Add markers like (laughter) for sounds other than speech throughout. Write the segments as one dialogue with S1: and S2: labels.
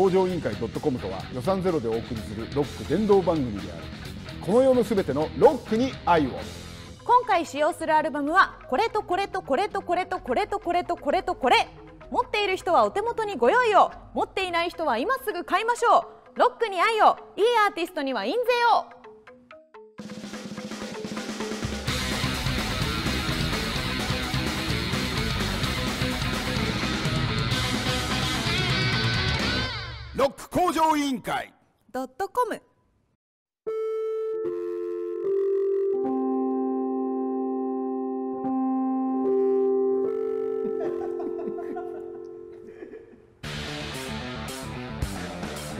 S1: ロック工場委員会 .com とは予算ゼロでお送りするロック伝道番組である。この世のすべてのロックに愛を。
S2: 今回使用するアルバムはこれとこれとこれとこれとこれとこれとこれとこれ。持っている人はお手元にご用意を。持っていない人は今すぐ買いましょう。ロックに愛を。いいアーティストには印税を。
S1: ロック工場委員会。
S2: ドットコム。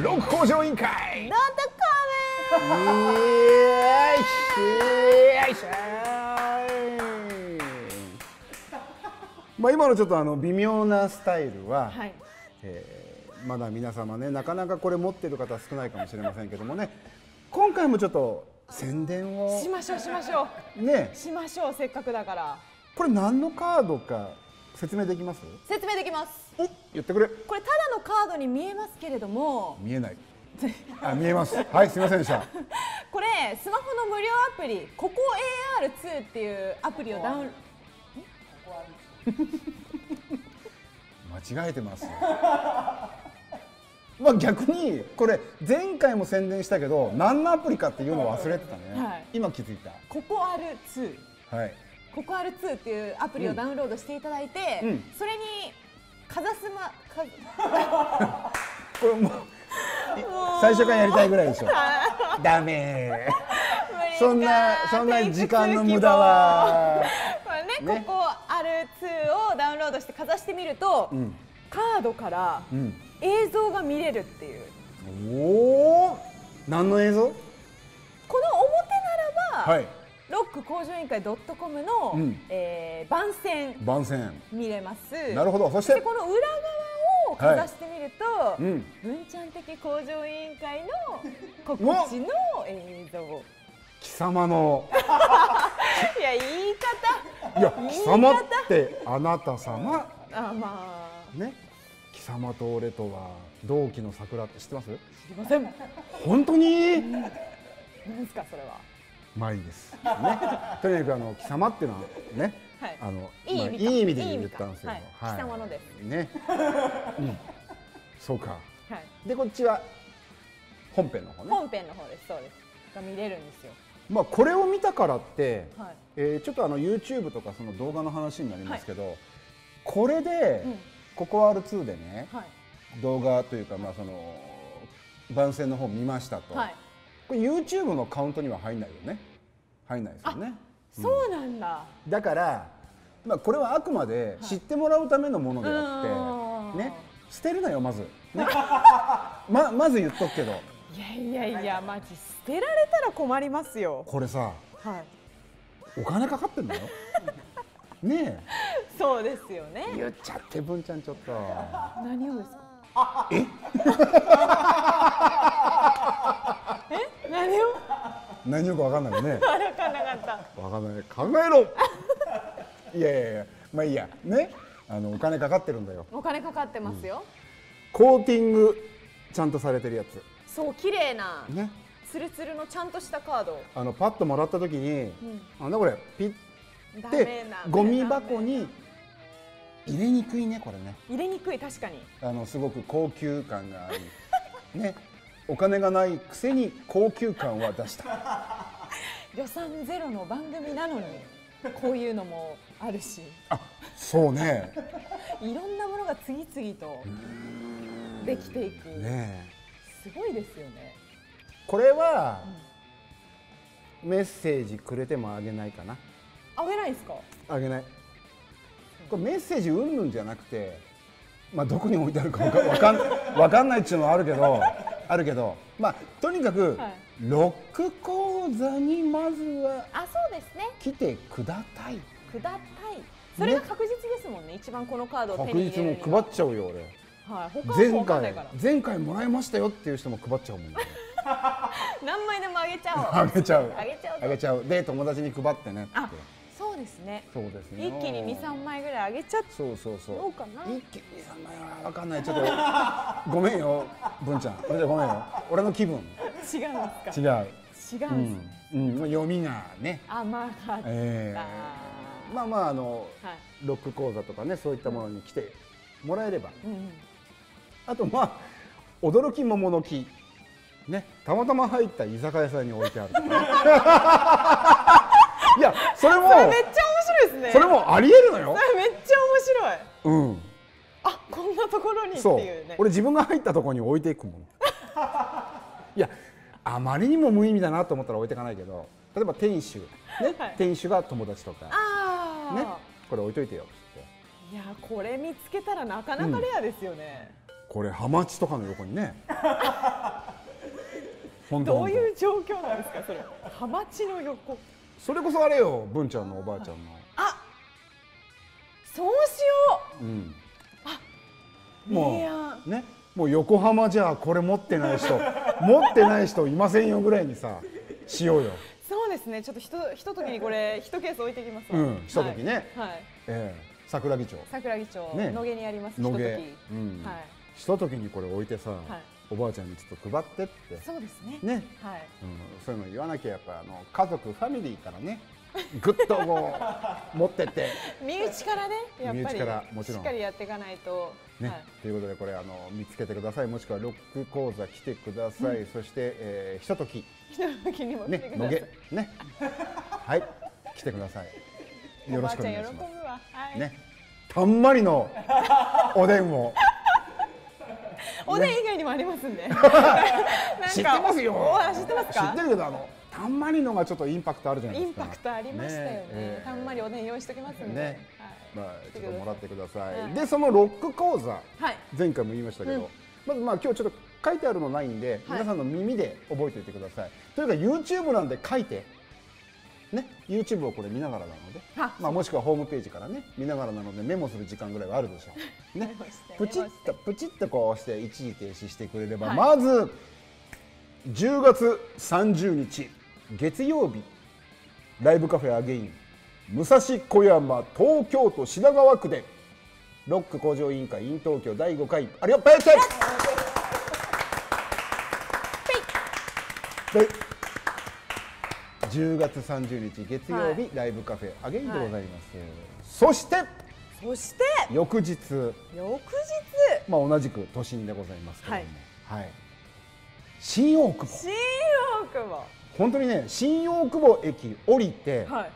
S1: ロック工場委員会。
S2: ドットコム。
S1: まあ今のちょっとあの微妙なスタイルは、
S2: はい。
S1: えーまだ皆様ねなかなかこれ持ってる方少ないかもしれませんけどもね。今回もちょっと宣伝を。
S2: しましょうしましょ
S1: ね。
S2: うしましょうせっかくだから。
S1: これ何のカードか説明できます？
S2: 説明できます。
S1: お言ってくれ。
S2: これただのカードに見えますけれども。
S1: 見えない。(laughs) あ見えます。はいすみませんでした。
S2: これスマホの無料アプリココ AR2 っていうアプリをダウン。(laughs)
S1: 間違えてますよまあ逆にこれ前回も宣伝したけど何のアプリかっていうのを忘れてたね、
S2: はい。
S1: 今気づいた。
S2: ココ R2
S1: はい。
S2: ココ R2 っていうアプリをダウンロードしていただいて、
S1: うん。
S2: それにかざすまか (laughs)
S1: これもう最初からやりたいぐらいでしょ。ダメ。そんなそんな時間の無駄は。
S2: これね
S1: ね。
S2: ココ R2 をダウンロードしてかざしてみると、
S1: ん
S2: カードから
S1: うん。
S2: 映像が見れるっていう。
S1: おお何の映像？
S2: この表ならば、
S1: はい。
S2: ロック工場委員会 .com の、
S1: うん。
S2: えー番宣
S1: 番宣。
S2: 見れます。
S1: なるほど。そし
S2: で
S1: て
S2: この裏側をかざしてみると、
S1: うん。
S2: 文ちゃん的工場委員会の (laughs) 告知の映像
S1: 貴様の。(laughs)
S2: いや言い方。
S1: いや貴様っ
S2: 方。
S1: てあなた様。
S2: あまあ
S1: ね。貴様と俺とは同期の桜って知ってます？
S2: すいません。
S1: 本当に？
S2: ですかそれは。
S1: まあいいです。ね、とにかくあの貴様っていうのはね、
S2: はい。
S1: あの
S2: いい意味か。
S1: まあいい意味で言ったんですよ。
S2: はい。貴様のです。
S1: ね、うん、そうか。
S2: はい。
S1: でこっちは本編の方ね。
S2: 本編の方です。そうです。が見れるんですよ。
S1: まあこれを見たからって、
S2: はい。
S1: えーちょっとあの YouTube とかその動画の話になりますけど、これで、
S2: うん
S1: ここ R2 でね、
S2: はい。
S1: 動画というかまあその番宣の方見ましたと。
S2: はい。
S1: これ YouTube のカウントには入んないよね。入んないですよね。
S2: そうなんだ。
S1: だから、まあ、これはあくまで知ってもらうためのものであ
S2: うん
S1: って、ね、捨てるなよまず、ね、(laughs) ままず言っとくけど。
S2: いやいやいやマジ捨てられたら困りますよ。
S1: これさ
S2: はい。
S1: お金かかってんだよね
S2: そうですよね。
S1: え言っちゃって文ちゃんちょっと。
S2: 何をですか？え？(laughs) え？何を？
S1: 何よくわかんないよね。
S2: 分かんなかった。
S1: わかんない。考えろ！いやいやいや。まあいいや。ね？あのお金かかってるんだよ。
S2: お金かかってますよ、
S1: コーティングちゃんとされてるやつ。
S2: そう綺麗な
S1: ね？
S2: ツルツルのちゃんとしたカード。
S1: あのパッともらった時に、なんだこれ？ピッ
S2: ダ
S1: て
S2: メな
S1: ゴミ箱に入れにくいねこれね。
S2: 入れにくい確かに。
S1: あのすごく高級感があり。(laughs) ねお金がないくせに高級感は出した。(laughs)
S2: 予算ゼロの番組なのにこういうのもあるし。
S1: あそうね。(laughs)
S2: いろんなものが次々とできていく、
S1: ねえ。
S2: すごいですよね。
S1: これは、メッセージくれてもあげないかな
S2: あげないですか？
S1: あげない。これメッセージうんぬんじゃなくてまあどこに置いてあるかわかんわかんないっていうのはあるけどあるけどまあとにかく、
S2: はい。
S1: ロック講座にまずは
S2: あそうですね。
S1: 来てください。
S2: くだたい。それが確実ですもんね一番このカードを手
S1: 確
S2: に入れるに
S1: 実もう配っちゃうよ俺。
S2: はい
S1: 前回前回もらいましたよっていう人も配っちゃうもんね。(laughs)
S2: 何枚でもあげちゃおう。
S1: あげちゃう。
S2: あげちゃうぞ
S1: あげちゃう。で友達に配ってねって
S2: ですね。
S1: そうですね。
S2: 一気に2、3枚ぐらい上げちゃっ
S1: そうそうそう。
S2: どうかな。
S1: 一気に3枚は分かんない。ちょっとごめんよ文ちゃん。文ちゃんごめんよ。俺の気分。
S2: 違うんです
S1: 違う。
S2: か違
S1: う
S2: うんです、
S1: ん、うん、読みがね。
S2: 甘かった、
S1: ええまあまああの、
S2: はい。
S1: ロック講座とかねそういったものに来てもらえれば、
S2: うん。うん。
S1: あとまあ驚き桃の木。ね。たまたま入った居酒屋さんに置いてある。とかねいやそれも
S2: それめっちゃ面白いですね。
S1: それもありえるのよ。
S2: それめっちゃ面白い。
S1: うん。
S2: あこんなところにっていうね。
S1: 俺自分が入ったところに置いていくもん (laughs) いやあまりにも無意味だなと思ったら置いていかないけど例えば店主。ね、
S2: はい。
S1: 店主が友達とか。
S2: ああ、
S1: ね？これ置いといてよ。って
S2: いやこれ見つけたらなかなかレアですよね、
S1: これハマチとかの横にね。(laughs)
S2: どういう状況なんですかそれ。ハマチの横
S1: それこそあれよ文ちゃんのおばあちゃんの、
S2: あそうしよ
S1: う。ん。
S2: う
S1: も
S2: 明暗。
S1: うねもう横浜じゃこれ持ってない人 (laughs) 持ってない人いませんよぐらいにさしようよ。
S2: そうですね。ちょっとひとひとときにこれ一ケース置いてきますわ。
S1: うんひとときね。
S2: はい、はい。
S1: ええ桜木町。
S2: 桜木町、
S1: ね。
S2: 野毛にありますひととき、
S1: 野毛うん。
S2: はい。
S1: ひとときにこれ置いてさ、
S2: い
S1: おばあちゃんにちょっと配ってって。
S2: そうですね。
S1: ね、
S2: はい。
S1: うん、そういうの言わなきゃやっぱあの家族ファミリーからねぐっとこう (laughs) 持ってって。
S2: 身内からねやっぱり
S1: 身内からもちろん。
S2: しっかりやっていかないと、
S1: ね、
S2: はい。
S1: ということでこれあの見つけてください。もしくはロック講座来てください、そして、えー、ひととき。
S2: ひとときにも来てください、
S1: 毛。ね。はい。来てください。よろしくお願いしま
S2: わ、はい。
S1: すね。たんまりのおでんを
S2: おでん以外にもありますんで。(laughs) なんか
S1: 知ってますよ。
S2: お知ってます
S1: 知っ
S2: か
S1: てるけどあのたんまりのがちょっとインパクトあるじゃない
S2: イン
S1: ですか。
S2: パクトありましたよね。
S1: ええ。
S2: たんまりおでん用意しておきますんで、
S1: ね。
S2: はい。
S1: まあ、ちょっともらってください、
S2: はい。
S1: でそのロック講座
S2: はい。
S1: 前回も言いましたけど、
S2: うん。
S1: まずまあ今日ちょっと書いてあるのないんで、皆さんの耳で覚えておいてください。というか YouTube なんで書いてね YouTube をこれ見ながらなので
S2: あ
S1: まあ、もしくはホームページからね見ながらなのでメモする時間ぐらいはあるでしょう、(laughs) ねプチッとプチッとこう押して一時停止してくれれば、
S2: はい。
S1: まず10月30日月曜日ライブカフェアゲイン武蔵小山東京都品川区でロック向上委員会 in 東京第5回ありがとうございますで10月30日月曜日、
S2: はい。
S1: ライブカフェアゲインでございます、そして
S2: そして
S1: 翌日、
S2: 翌日。
S1: まあ、同じく都心でございますけれども、はい。新大久保。
S2: 新大久保。
S1: 本当にね新大久保駅降りて、
S2: はい。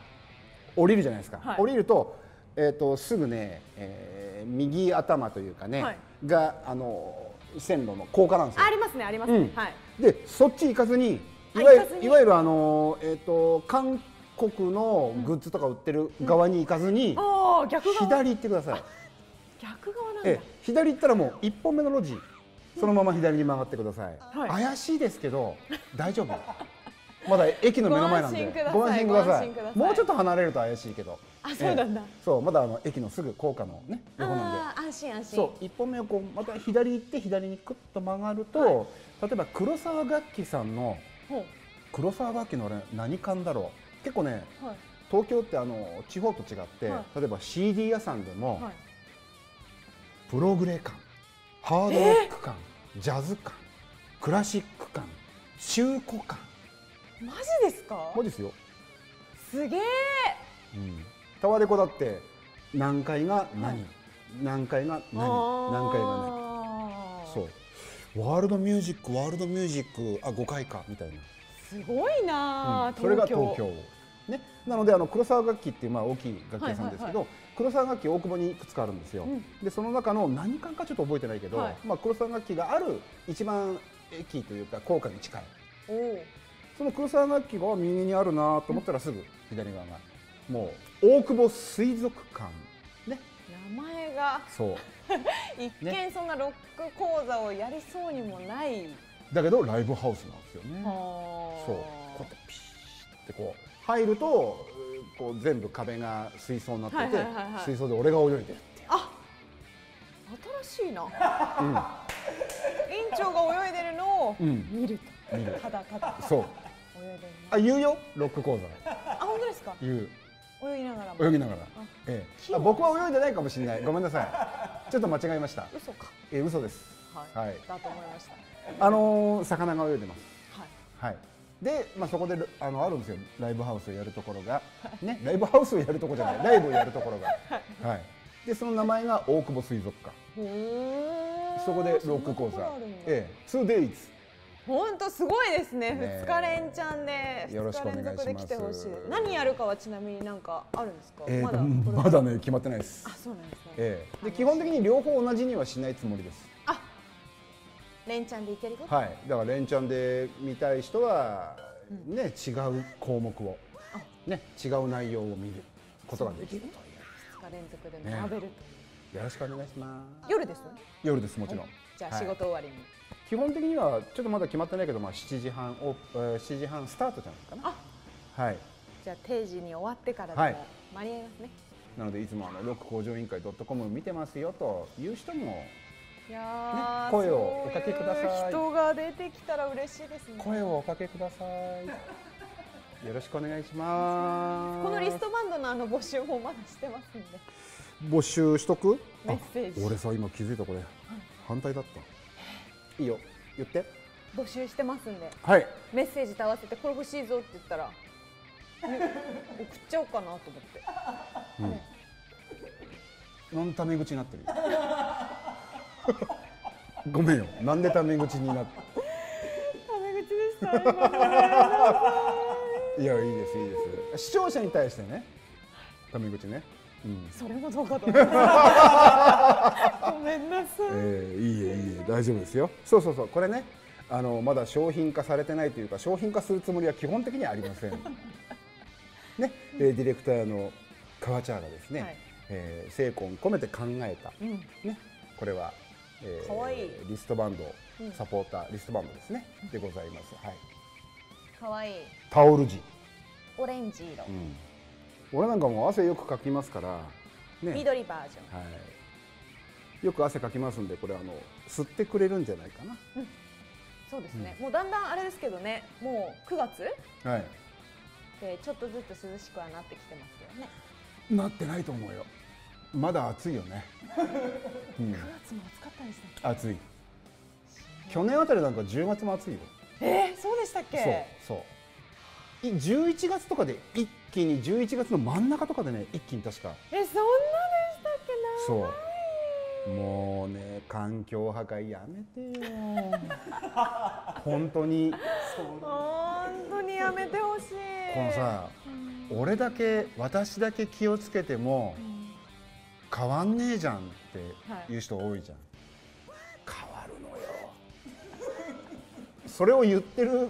S1: 降りるじゃないですか、
S2: はい。
S1: 降りると,、えー、とすぐね、えー右頭というかね、
S2: はい。
S1: があの線路の高架なんですよ。
S2: ありますねありますね、
S1: うん。
S2: はい。
S1: でそっち行かずに
S2: あ
S1: いわゆるいわゆるあの、えー、と韓国のグッズとか売ってる側に行かずに、
S2: ああ逆側。
S1: 左行ってください。(laughs)
S2: 逆側なんだ、
S1: ええ左行ったらもう一本目の路地そのまま左に曲がってください、
S2: はい。
S1: 怪しいですけど大丈夫。(laughs) まだ駅の目の前なんで
S2: ご安心ください
S1: もうちょっと離れると怪しいけど。
S2: あそうなんだ。
S1: ええそうまだあの駅のすぐ高架のね横なんで。
S2: 安心安心。
S1: そう一本目をこうまた左行って左にクッと曲がると、例えば黒沢楽器さんの
S2: ほ
S1: 黒沢楽器のあれ何館だろう。結構ね
S2: うはい。
S1: 東京ってあの地方と違って、
S2: は
S1: 例えば CD 屋さんでも、
S2: はい。
S1: プログレ感ハードロック感、ジャズ感クラシック感中古感
S2: マジですか？
S1: マジですよ、
S2: すげえ。
S1: うん、タワレコだって何階が何、何階が何何階が何ワールドミュージックワールドミュージックあ5階かみたいな、
S2: すごいなあ、
S1: うん。それが東京。ね、なのであの黒沢楽器っていうまあ大きい楽器屋さんですけど、
S2: はい
S1: 黒沢楽器大久保にいくつかあるんですよ、
S2: うん。
S1: でその中の何館かちょっと覚えてないけど、
S2: はい。
S1: まあ、黒沢楽器がある一番駅というか高架に近い。その黒沢楽器が右にあるなと思ったらすぐ左側が、もう大久保水族館。ね。
S2: 名前が。
S1: そう (laughs)
S2: 一見そんなロック講座をやりそうにもない、
S1: だけどライブハウスなんですよね。
S2: は
S1: そう。こうやってピシッってこう入るとこう全部壁が水槽になってて、
S2: はいはいはいはい
S1: 水槽で俺が泳いでるって
S2: あ新しいな。
S1: うん。
S2: 院長が泳いでるのを
S1: うん。
S2: 見ると、
S1: 見る。
S2: ただただ
S1: そうあ言うよ。ロック講座。
S2: あ本当ですか？
S1: 言う
S2: 泳ぎながらも。
S1: 泳ぎながら、ええ、あ僕は泳いでないかもしれない。ごめんなさい。(laughs) ちょっと間違えました。
S2: 嘘か。
S1: え嘘です。
S2: はい、
S1: はい。
S2: だと思いました。
S1: あのー魚が泳いでます。
S2: はい。
S1: はい。で、まあ、そこであのあるんですよ。ライブハウスをやるところが、ね、ライブハウスをやるところじゃない。ライブをやるところが、はい、でその名前が大久保水族館。そこでロック講座。ええ。2days
S2: 本当すごいですね。
S1: ね
S2: 二日連チャンで
S1: よろしくお願いします
S2: 二日連続で来てほしい。何やるかはちなみになんかあるんですか？まだ (laughs)
S1: まだね決まってないです
S2: あ、そうなんですね。
S1: ええで基本的に両方同じにはしないつもりです
S2: あ、連チャンでいける。
S1: はいだから連チャンで見たい人はね、違う項目をね違う内容を見ることができるとい
S2: 二日連続で学べるという。
S1: うよろしくお願いします
S2: 夜です？
S1: 夜ですもちろんはい
S2: じゃあ仕事終わりに。
S1: 基本的にはちょっとまだ決まってないけど、まあ、7時半オープンえー7時半スタートじゃないかな。はい。
S2: じゃあ定時に終わってからで
S1: はい。
S2: も間に合いますね。
S1: なのでいつもあのロック工場委員会 .com 見てますよという人も
S2: いやー、
S1: 声をおかけください。
S2: 人が出てきたら嬉しいですね。
S1: 声をおかけください。(laughs) よろしくお願いします。
S2: このリストバンドのあの募集もまだしてますんで。
S1: 募集しとく？
S2: メッセージ。
S1: あ俺さ今気づいたこれ。反対だったいいよ。言って。
S2: 募集してますんで。
S1: はい。
S2: メッセージと合わせてこれ欲しいぞって言ったらえ送っちゃおうかなと思って。
S1: なん。タメ口になってる？(laughs) ごめんよ。なんでタメ口になって？
S2: タメ口でした。今 (laughs)
S1: いやいいですいいです。視聴者に対してね。タメ口ね。うん
S2: それもどうかと。ごめんなさい。
S1: えー、いいえいいえ。大丈夫ですよ。そうそうそう。これねあのまだ商品化されてないというか商品化するつもりは基本的にはありません。(laughs) ね、えーディレクターの川茶がですね、
S2: はい。
S1: えー精魂込めて考えた、
S2: うん。
S1: ね。これは、えー
S2: かわいい。
S1: リストバンド
S2: うん。
S1: サポーター、リストバンドですね。でございます。はい。
S2: かわいい。
S1: タオル地、
S2: オレンジ色、
S1: うん、俺なんかもう汗よくかきますからね。
S2: 緑バージョン。
S1: はい。よく汗かきますんでこれあの吸ってくれるんじゃないかな。
S2: そうですね、もうだんだんあれですけどね。もう9月？
S1: はい。
S2: でちょっとずつ涼しくはなってきてますよね。
S1: なってないと思うよ。まだ暑いよね、(laughs) うん、
S2: 9月も暑かったんですね。
S1: 暑い。去年あたりなんか10月も暑いよ。
S2: えー、そうでしたっけ？
S1: そうそう。い11月とかで一気に11月の真ん中とかでね一気に確か。
S2: えそんなでしたっけ？な
S1: そう。もうね環境破壊やめてよ。本当に。
S2: 本当にやめてほしい。
S1: このさ俺だけ私だけ気をつけても変わんねえじゃんっていう人多いじゃん、変わるのよ。それを言ってる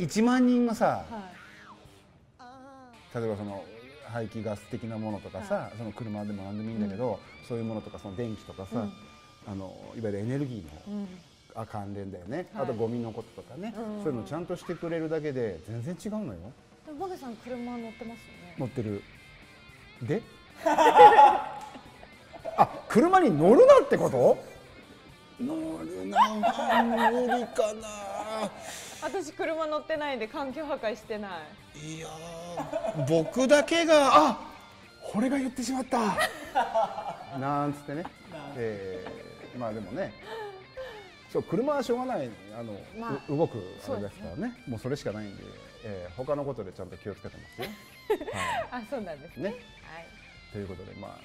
S1: 1万人がさ
S2: はい。
S1: 例えばその排気ガス的なものとかさ、その車でも何でもいいんだけど、そういうものとかその電気とかさ、あのいわゆるエネルギーの、
S2: うん。
S1: あ関連だよね、
S2: はい。
S1: あとゴミのこととかね、
S2: うん。
S1: そういうのちゃんとしてくれるだけで全然違うのよ。
S2: でもさん車乗ってますよね。
S1: 乗ってる。で？(laughs) あ車に乗るなってこと？乗るな。無理かな (laughs)
S2: 私車乗ってないんで環境破壊してない。
S1: いやー僕だけがあ俺が言ってしまった。(laughs) なんつってね、えーまあでもね。そう車はしょうがないあの、
S2: まあ
S1: う動くあれですからね。もうそれしかないんで、えー他のことでちゃんと気をつけてますよ。(laughs) は
S2: あそうなんです
S1: い、
S2: ね。
S1: ねということでま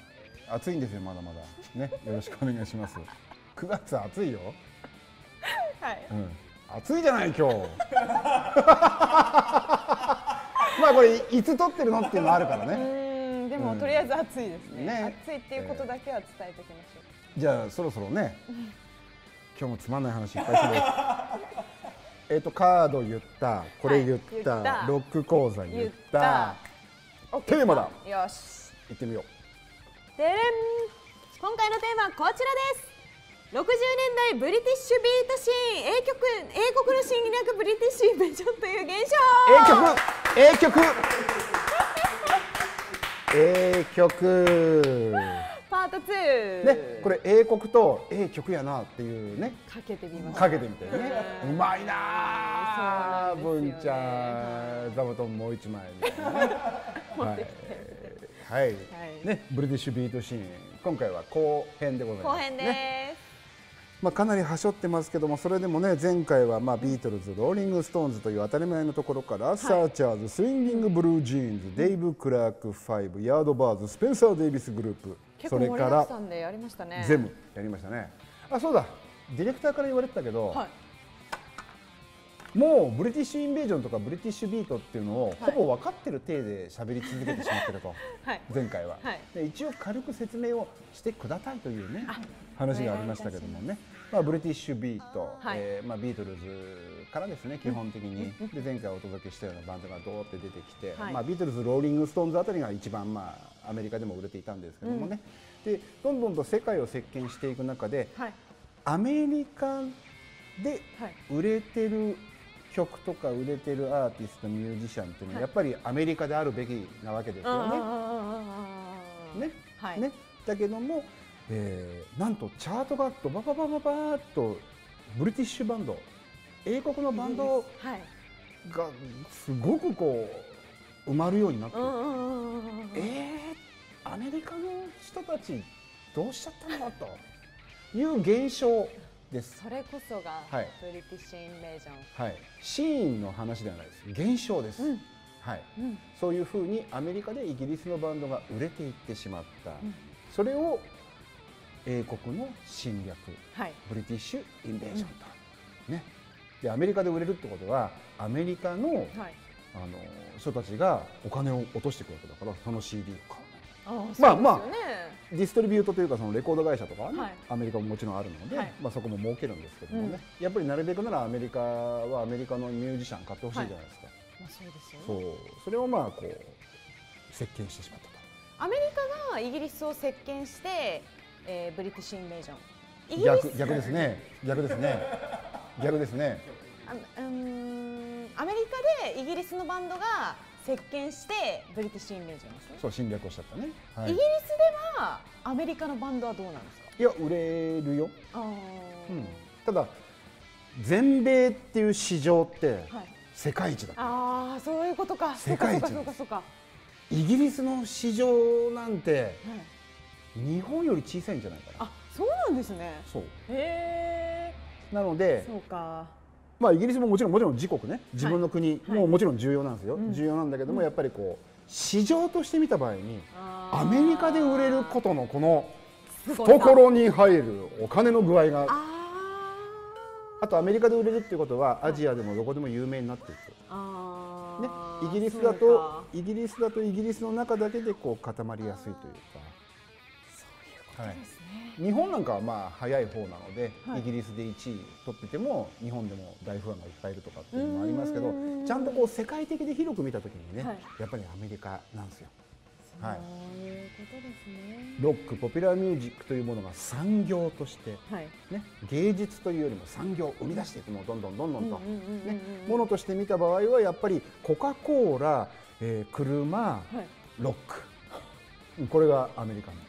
S1: あ暑いんですよまだまだ。ね。よろしくお願いします。9月暑いよ。
S2: はい、はい。
S1: うん、暑いじゃない今日。(laughs) まあこれいつ撮ってるのっていうのもあるから
S2: う
S1: ね
S2: でも、
S1: うん。
S2: とりあえず暑いですね。
S1: ね。
S2: 暑いっていうことだけは伝えておきましょう、
S1: じゃあそろそろね今日もつまんない話いっぱいする (laughs) えっとカード言ったこれ言った,、
S2: はい言った。
S1: ロック講座言っ
S2: 言った。
S1: テーマだ。
S2: よし。
S1: 行ってみよ
S2: でれん。今回のテーマはこちらです60年代ブリティッシュビートシーン英曲英国のシン略ブリティッシュイベンションという現象。
S1: う A 曲 ええ曲。A 曲。
S2: パート2
S1: ねこれ英国と A 曲やなっていうね。
S2: かけてみました。
S1: かけてみてね。
S2: う
S1: うんまいなあ文ちゃん。座布団もう一枚ね。(laughs) はい。はい、
S2: はい。
S1: ね、ブリティッシュビートシーン。今回は後編でございます
S2: 後編です、
S1: ねまあ、かなりはしょってますけどもそれでもね前回はまあビートルズローリング・ストーンズという当たり前のところから、サーチャーズスインギング・ブルージーンズ、デイブ・クラーク5ヤードバーズスペンサー・デイビスグループそれから
S2: くさんでやりましたね。
S1: 全部やりましたね。あそうだ。ディレクターから言われてたけど、
S2: はい。
S1: もうブリティッシュインベージョンとかブリティッシュビートっていうのを
S2: はい。
S1: ほぼ分かってる体で喋り続けてしまってると、
S2: はい
S1: 前回は、一応軽く説明をしてくださいというね
S2: あ
S1: 話がありましたけどもね、まあ、ブリティッシュビート、
S2: はい。
S1: えーまあ、ビートルズからですね基本的に、で前回お届けしたようなバンドがドーって出てきて、
S2: はい。
S1: まあ、ビートルズローリング・ストーンズあたりが一番、まあ、アメリカでも売れていたんですけどもね、でどんどんと世界を席巻していく中で
S2: はい。
S1: アメリカで
S2: はい。
S1: 売れてる曲とか売れてるアーティストミュージシャンっていうのは
S2: はい。
S1: やっぱりアメリカであるべきなわけですよね。ね。
S2: はい。
S1: ね。だけども、えーなんとチャートがドバババババーっとブリティッシュバンド英国のバンド
S2: はい。
S1: がすごくこう埋まるようになって。る
S2: うんうんうんうんうん。
S1: えー、アメリカの人たちどうしちゃったの？と。いう現象です。
S2: それこそが
S1: はい。
S2: ブリティッシュインベージョン。
S1: はい、シーンの話ではないです。現象です、
S2: うん。
S1: はい、
S2: うん。
S1: そういうふうにアメリカでイギリスのバンドが売れていってしまった、
S2: ん。
S1: それを英国の侵略
S2: はい。
S1: ブリティッシュ・インベージョンと、ね、でアメリカで売れるってことはアメリカの,、
S2: はい。
S1: あの人たちがお金を落としていくわけだからその CD を買うの。
S2: あ
S1: まあまあ
S2: ね
S1: ディストリビュートというかそのレコード会社とかはね、
S2: はい。
S1: アメリカももちろんあるので、
S2: はい。
S1: まあ、そこも儲けるんですけどもね、やっぱりなるべくならアメリカはアメリカのミュージシャン買ってほしいじゃないですか、
S2: まあそうですよ
S1: そう。
S2: ね
S1: それをまあこう席巻してしまったと。
S2: アメリカがイギリスを席巻して、えー、ブリティッシュインベージョン。イギリス？
S1: 逆逆ですね。逆ですね。逆ですね。
S2: あうーんアメリカでイギリスのバンドが席巻してブリティッシュインベージョンですね、
S1: そう侵略をしちゃったね、はい、
S2: イギリスではアメリカのバンドはどうなんですか？
S1: いや売れるよ、
S2: あー。
S1: うん、ただ全米っていう市場って
S2: はい。
S1: 世界一だ、
S2: あーそういうことか。
S1: 世界一
S2: そうかそうかそうか。
S1: イギリスの市場なんて
S2: はい
S1: 日本より小さいんじゃないかな。
S2: あそうなんですね。
S1: そう。
S2: へえ。
S1: なので
S2: そうか。
S1: まあ、イギリスももちろんもちろん自国ね。自分の国
S2: はい。
S1: ももちろん重要なんですよ、
S2: うん。
S1: 重要なんだけども、やっぱりこう市場として見た場合にアメリカで売れることのこの懐に入るお金の具合が
S2: あ
S1: あとアメリカで売れるっていうことはアジアでもどこでも有名になっていく、ね
S2: ー、
S1: イギリスだと
S2: か。
S1: イギリスだとイギリスの中だけでこう固まりやすいというか。
S2: そうですね、
S1: 日本なんかはまあ早い方なので、
S2: はい。
S1: イギリスで1位取ってても日本でも大ファンがいっぱいいるとかっていうのもありますけどちゃんとこう世界的で広く見た時にね、
S2: はい。
S1: やっぱりアメリカなんですよ。はい
S2: そういうことですね。
S1: ロックポピュラーミュージックというものが産業として、
S2: はい。
S1: ね、芸術というよりも産業を生み出していくのをどんどんどんどんと、ね、ものとして見た場合はやっぱりコカ・コーラ、えー車
S2: はい。
S1: ロック。う (laughs) んこれがアメリカ
S2: す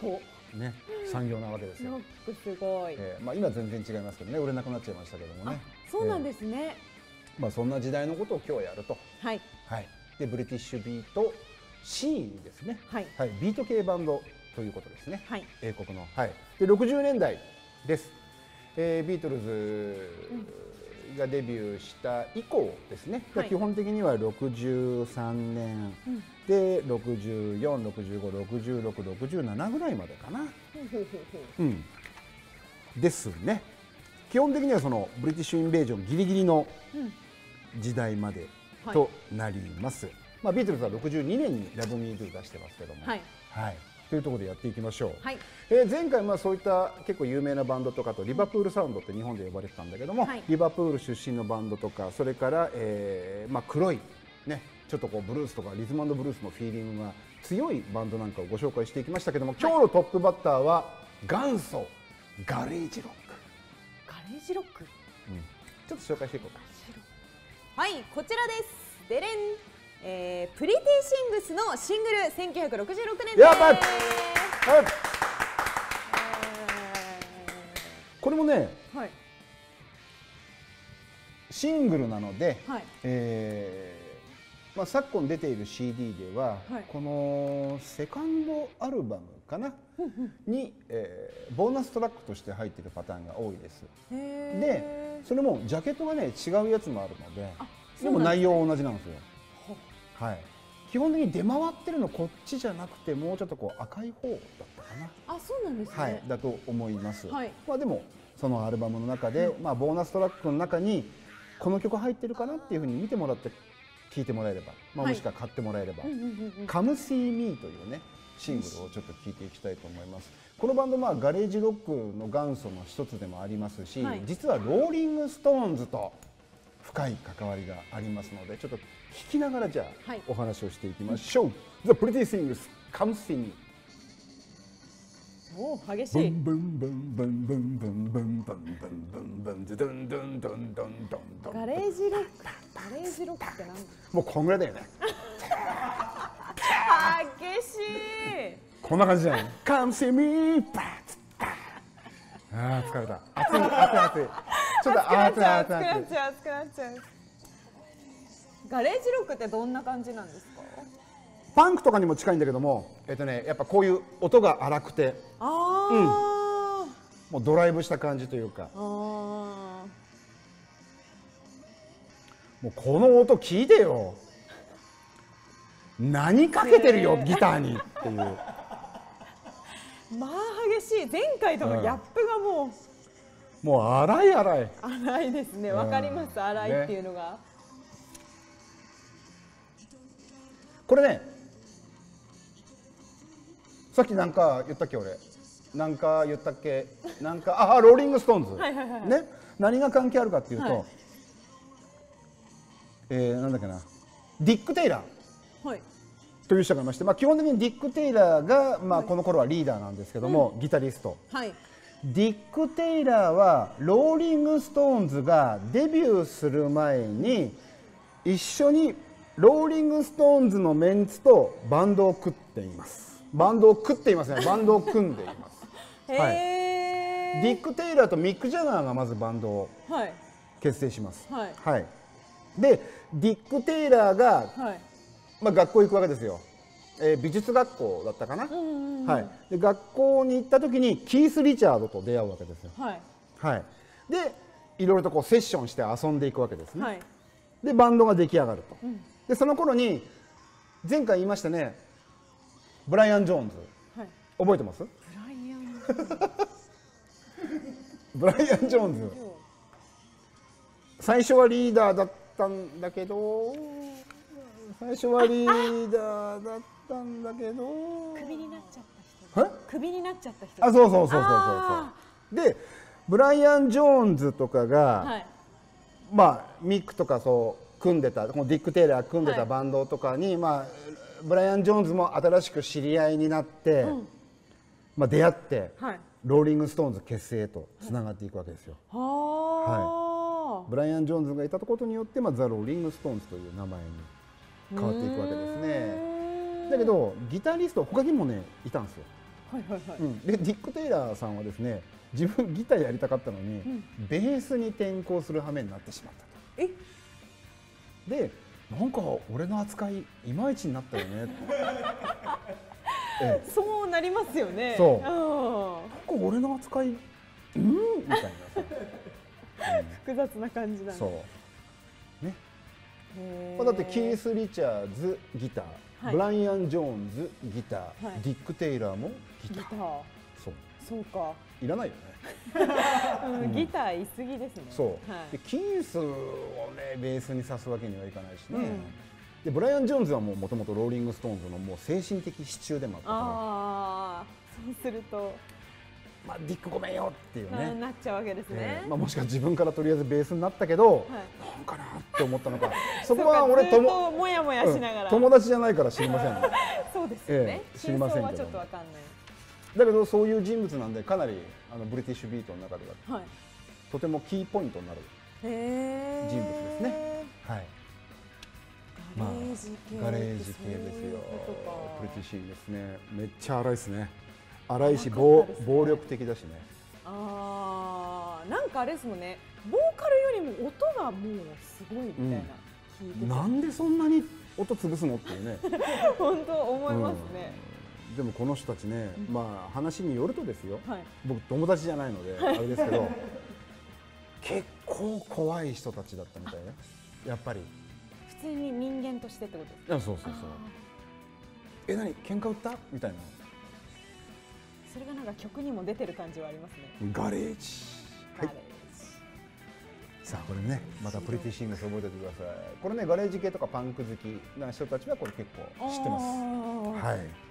S2: ごい
S1: の、ね、産業なわけですよ。
S2: すごい、
S1: えーまあ、今全然違いますけどね売れなくなっちゃいましたけどもね。
S2: そうなんですね、
S1: まあ、そんな時代のことを今日やると、
S2: はい。
S1: はい、でブリティッシュビートシーンですね、
S2: はい。
S1: はい、ビート系バンドということですね、
S2: はい。
S1: 英国の、はい、で60年代です、えービートルズがデビューした以降ですね、
S2: はい。
S1: 基本的には63年、
S2: うん
S1: で64656667ぐらいまでかな、
S2: ほ
S1: うん、ですね。基本的にはそのブリティッシュインベージョンギリギリの
S2: うん。
S1: 時代まで
S2: はい。
S1: となります、まあ、ビートルズは62年に「ラブ・ミー・ドゥ」出してますけども、
S2: はい。
S1: はい。というところでやっていきましょう、
S2: はい。
S1: えー前回まあそういった結構有名なバンドとかとリバプールサウンドって日本で呼ばれてたんだけども、
S2: はい。
S1: リバプール出身のバンドとかそれから、えーまあ、黒い、ね、ちょっとこうブルースとかリズムブルースのフィーリングが強いバンドなんかをご紹介していきましたけども今日のトップバッターは元祖ガレージロック、
S2: ガレージロック？
S1: うん。ちょっと紹介していこうか。
S2: はいこちらです。デレン、えー、プリティシングスのシングル1966年です。
S1: やばい。はい。
S2: え
S1: これもね
S2: ーはい。
S1: シングルなので、
S2: はい。
S1: えーまあ、昨今出ている CD では、
S2: はい。
S1: このセカンドアルバムかな？に、えーボーナストラックとして入っているパターンが多いです。
S2: へ
S1: でそれもジャケットがね違うやつもあるので
S2: そ
S1: でも内容は同じなんですよ。はい。基本的に出回ってるのこっちじゃなくてもうちょっとこう赤い方だったかな。
S2: あそうなんですね、
S1: はい、だと思います。
S2: はい。
S1: まあでもそのアルバムの中で、まあボーナストラックの中にこの曲入ってるかなっていうふうに見てもらって聴いてもらえれば、まあ、
S2: はい。
S1: もしくは買ってもらえれば。
S2: うんうんうんうん「
S1: Come See Me」というねシングルをちょっと聴いていきたいと思います。このバンドまあガレージロックの元祖の一つでもありますし、
S2: はい。
S1: 実はローリング・ストーンズと深い関わりがありますのでちょっと聞きながらじゃあ、
S2: はい。
S1: お話をしていきましょう。The Pretty Things Come See Me
S2: おー激し
S1: ブ
S2: い
S1: ンブンブンブンブンブンブンブンブンブンブンズドンドンドンドンドンドン。
S2: ガレージロック。ガレージロックってなんだ？
S1: もうこんぐらいだよね。
S2: 激しい。
S1: こんな感じじゃない？Come see me バッあー疲れた。熱い熱い熱い。ちょっと熱い熱い。
S2: 熱くなっちゃう熱くなっちゃう。ガレージロックってどんな感じなんですか？
S1: パンクとかにも近いんだけどもえっとねやっぱこういう音が荒くて
S2: あー、
S1: もうドライブした感じというか。
S2: あ
S1: もうこの音聞いてよ。何かけてるよギターに。っていう。
S2: ー (laughs) まあ激しい。前回とのギャップがもう。
S1: もう荒い荒い。
S2: 荒いですね。わかります。荒いっていうのが、
S1: これねさっきなんか言ったっけ俺。なんか言ったっけ。なんかああローリング・ストーンズ、
S2: はいはいはいはい。
S1: ね？何が関係あるかっていうと、
S2: はい。
S1: えーなんだっけな。ディック・テイラー
S2: はい。
S1: という人がいまして、まあ、基本的にディック・テイラーが、まあ、この頃はリーダーなんですけども、ギタリスト。
S2: はい。
S1: ディック・テイラーはローリング・ストーンズがデビューする前に一緒にローリング・ストーンズのメンツとバンドを組っていますバンドを組っていますねバンドを組んでいます。
S2: へ
S1: はい。
S2: え、
S1: ディック・テイラーとミック・ジャガーがまずバンドを
S2: はい。
S1: 結成します。
S2: はい。
S1: でディック・テイラーが、
S2: はい。
S1: まあ、学校行くわけですよ、えー美術学校だったかな、
S2: うんうんうん
S1: はい、で学校に行った時にキース・リチャードと出会うわけですよ。
S2: はい。
S1: はい、でいろいろとこうセッションして遊んでいくわけですね、
S2: はい。
S1: でバンドが出来上がると、
S2: ん。
S1: でその頃に前回言いましたねブライアン・ジョーンズ。
S2: はい。
S1: 覚えてます？
S2: ブライアン
S1: ジョーンズ。最初はリーダーだったんだけど。最初はリーダーだったんだけど。
S2: クビになっちゃった人。
S1: え？
S2: クビになっちゃった人。
S1: あそうそうそうそうそう
S2: あ
S1: そう。でブライアン・ジョーンズとかが、
S2: はい。
S1: まあ、ミックとかそう組んでたこのディック・テイラー組んで
S2: はい。
S1: たバンドとかに、まあ、ブライアン・ジョーンズも新しく知り合いになって、
S2: ん。
S1: まあ、出会って、
S2: はい。
S1: ローリング・ストーンズ結成へとつながっていくわけですよ。
S2: は
S1: ブライアン・ジョーンズがいたことによって、まあ、ザ・ローリング・ストーンズという名前に変わっていくわけですね。だけどギタリスト他にもねいたんですよ。
S2: はいはいはい。
S1: うん、でディック・テイラーさんはですね自分ギターやりたかったのに、ベースに転向する羽目になってしまったと。
S2: え？
S1: でなんか俺の扱いいまいちになったよね。(laughs) ええ。
S2: そうなりますよね。
S1: そう。
S2: うん。
S1: なんか俺の扱いうん？みたいなさ、
S2: 複雑な感じだね。
S1: うんそう。ね、
S2: へ
S1: まあ、だってキース・リチャーズギター、
S2: はい。
S1: ブライアン・ジョーンズギター、
S2: はい。
S1: ディック・テイラーもギター。
S2: ギター。
S1: そう。
S2: そうか、
S1: いらないよね
S2: うん、ギターいすぎですね。
S1: そう、
S2: はい。
S1: でキースをねベースにさすわけにはいかないしね、
S2: うん。
S1: でブライアン・ジョーンズはもともとローリング・ストーンズのもう精神的支柱でもあったから
S2: そうすると、
S1: まあ、ディックごめんよっていうね、
S2: うんなっちゃうわけですね。
S1: え、ーまあ、もしくは自分からとりあえずベースになったけど、
S2: はい。
S1: なんかなって思ったのか。(laughs) そこは俺
S2: と
S1: 友
S2: もやもやしながら、
S1: うん友達じゃないから知りませんだ (laughs)
S2: そうですよね、
S1: ええ知りませんけど
S2: ちょっとわかんない
S1: けどそういう人物なんでかなりあのブリティッシュビートの中では
S2: はい。
S1: とてもキーポイントになる、人物ですね。はい。
S2: ガレージ系、
S1: ガレージ系ですよ。ブリティッシュですね。めっちゃ荒いですね。荒いし
S2: 荒
S1: 暴暴力的だしね。
S2: あー。なんかあれですもんね。ボーカルよりも音がもうすごいみたいな、聞いてて。
S1: なんでそんなに音潰すのっていうね。(laughs)
S2: 本当思いますね、
S1: うんでもこの人たちね、まあ話によるとですよ、
S2: はい。
S1: 僕友達じゃないのであれですけど (laughs) 結構怖い人たちだったみたいね。やっぱり。
S2: 普通に人間としてってことです
S1: いやそうそうそう。え何？喧嘩売った？みたいな。
S2: それがなんか曲にも出てる感じはありますね。
S1: ガレージ。はい。
S2: ガレ
S1: さあこれねまたプリティシングス覚えておいてください。これねガレージ系とかパンク好きな人たちはこれ結構知ってます。
S2: す
S1: はい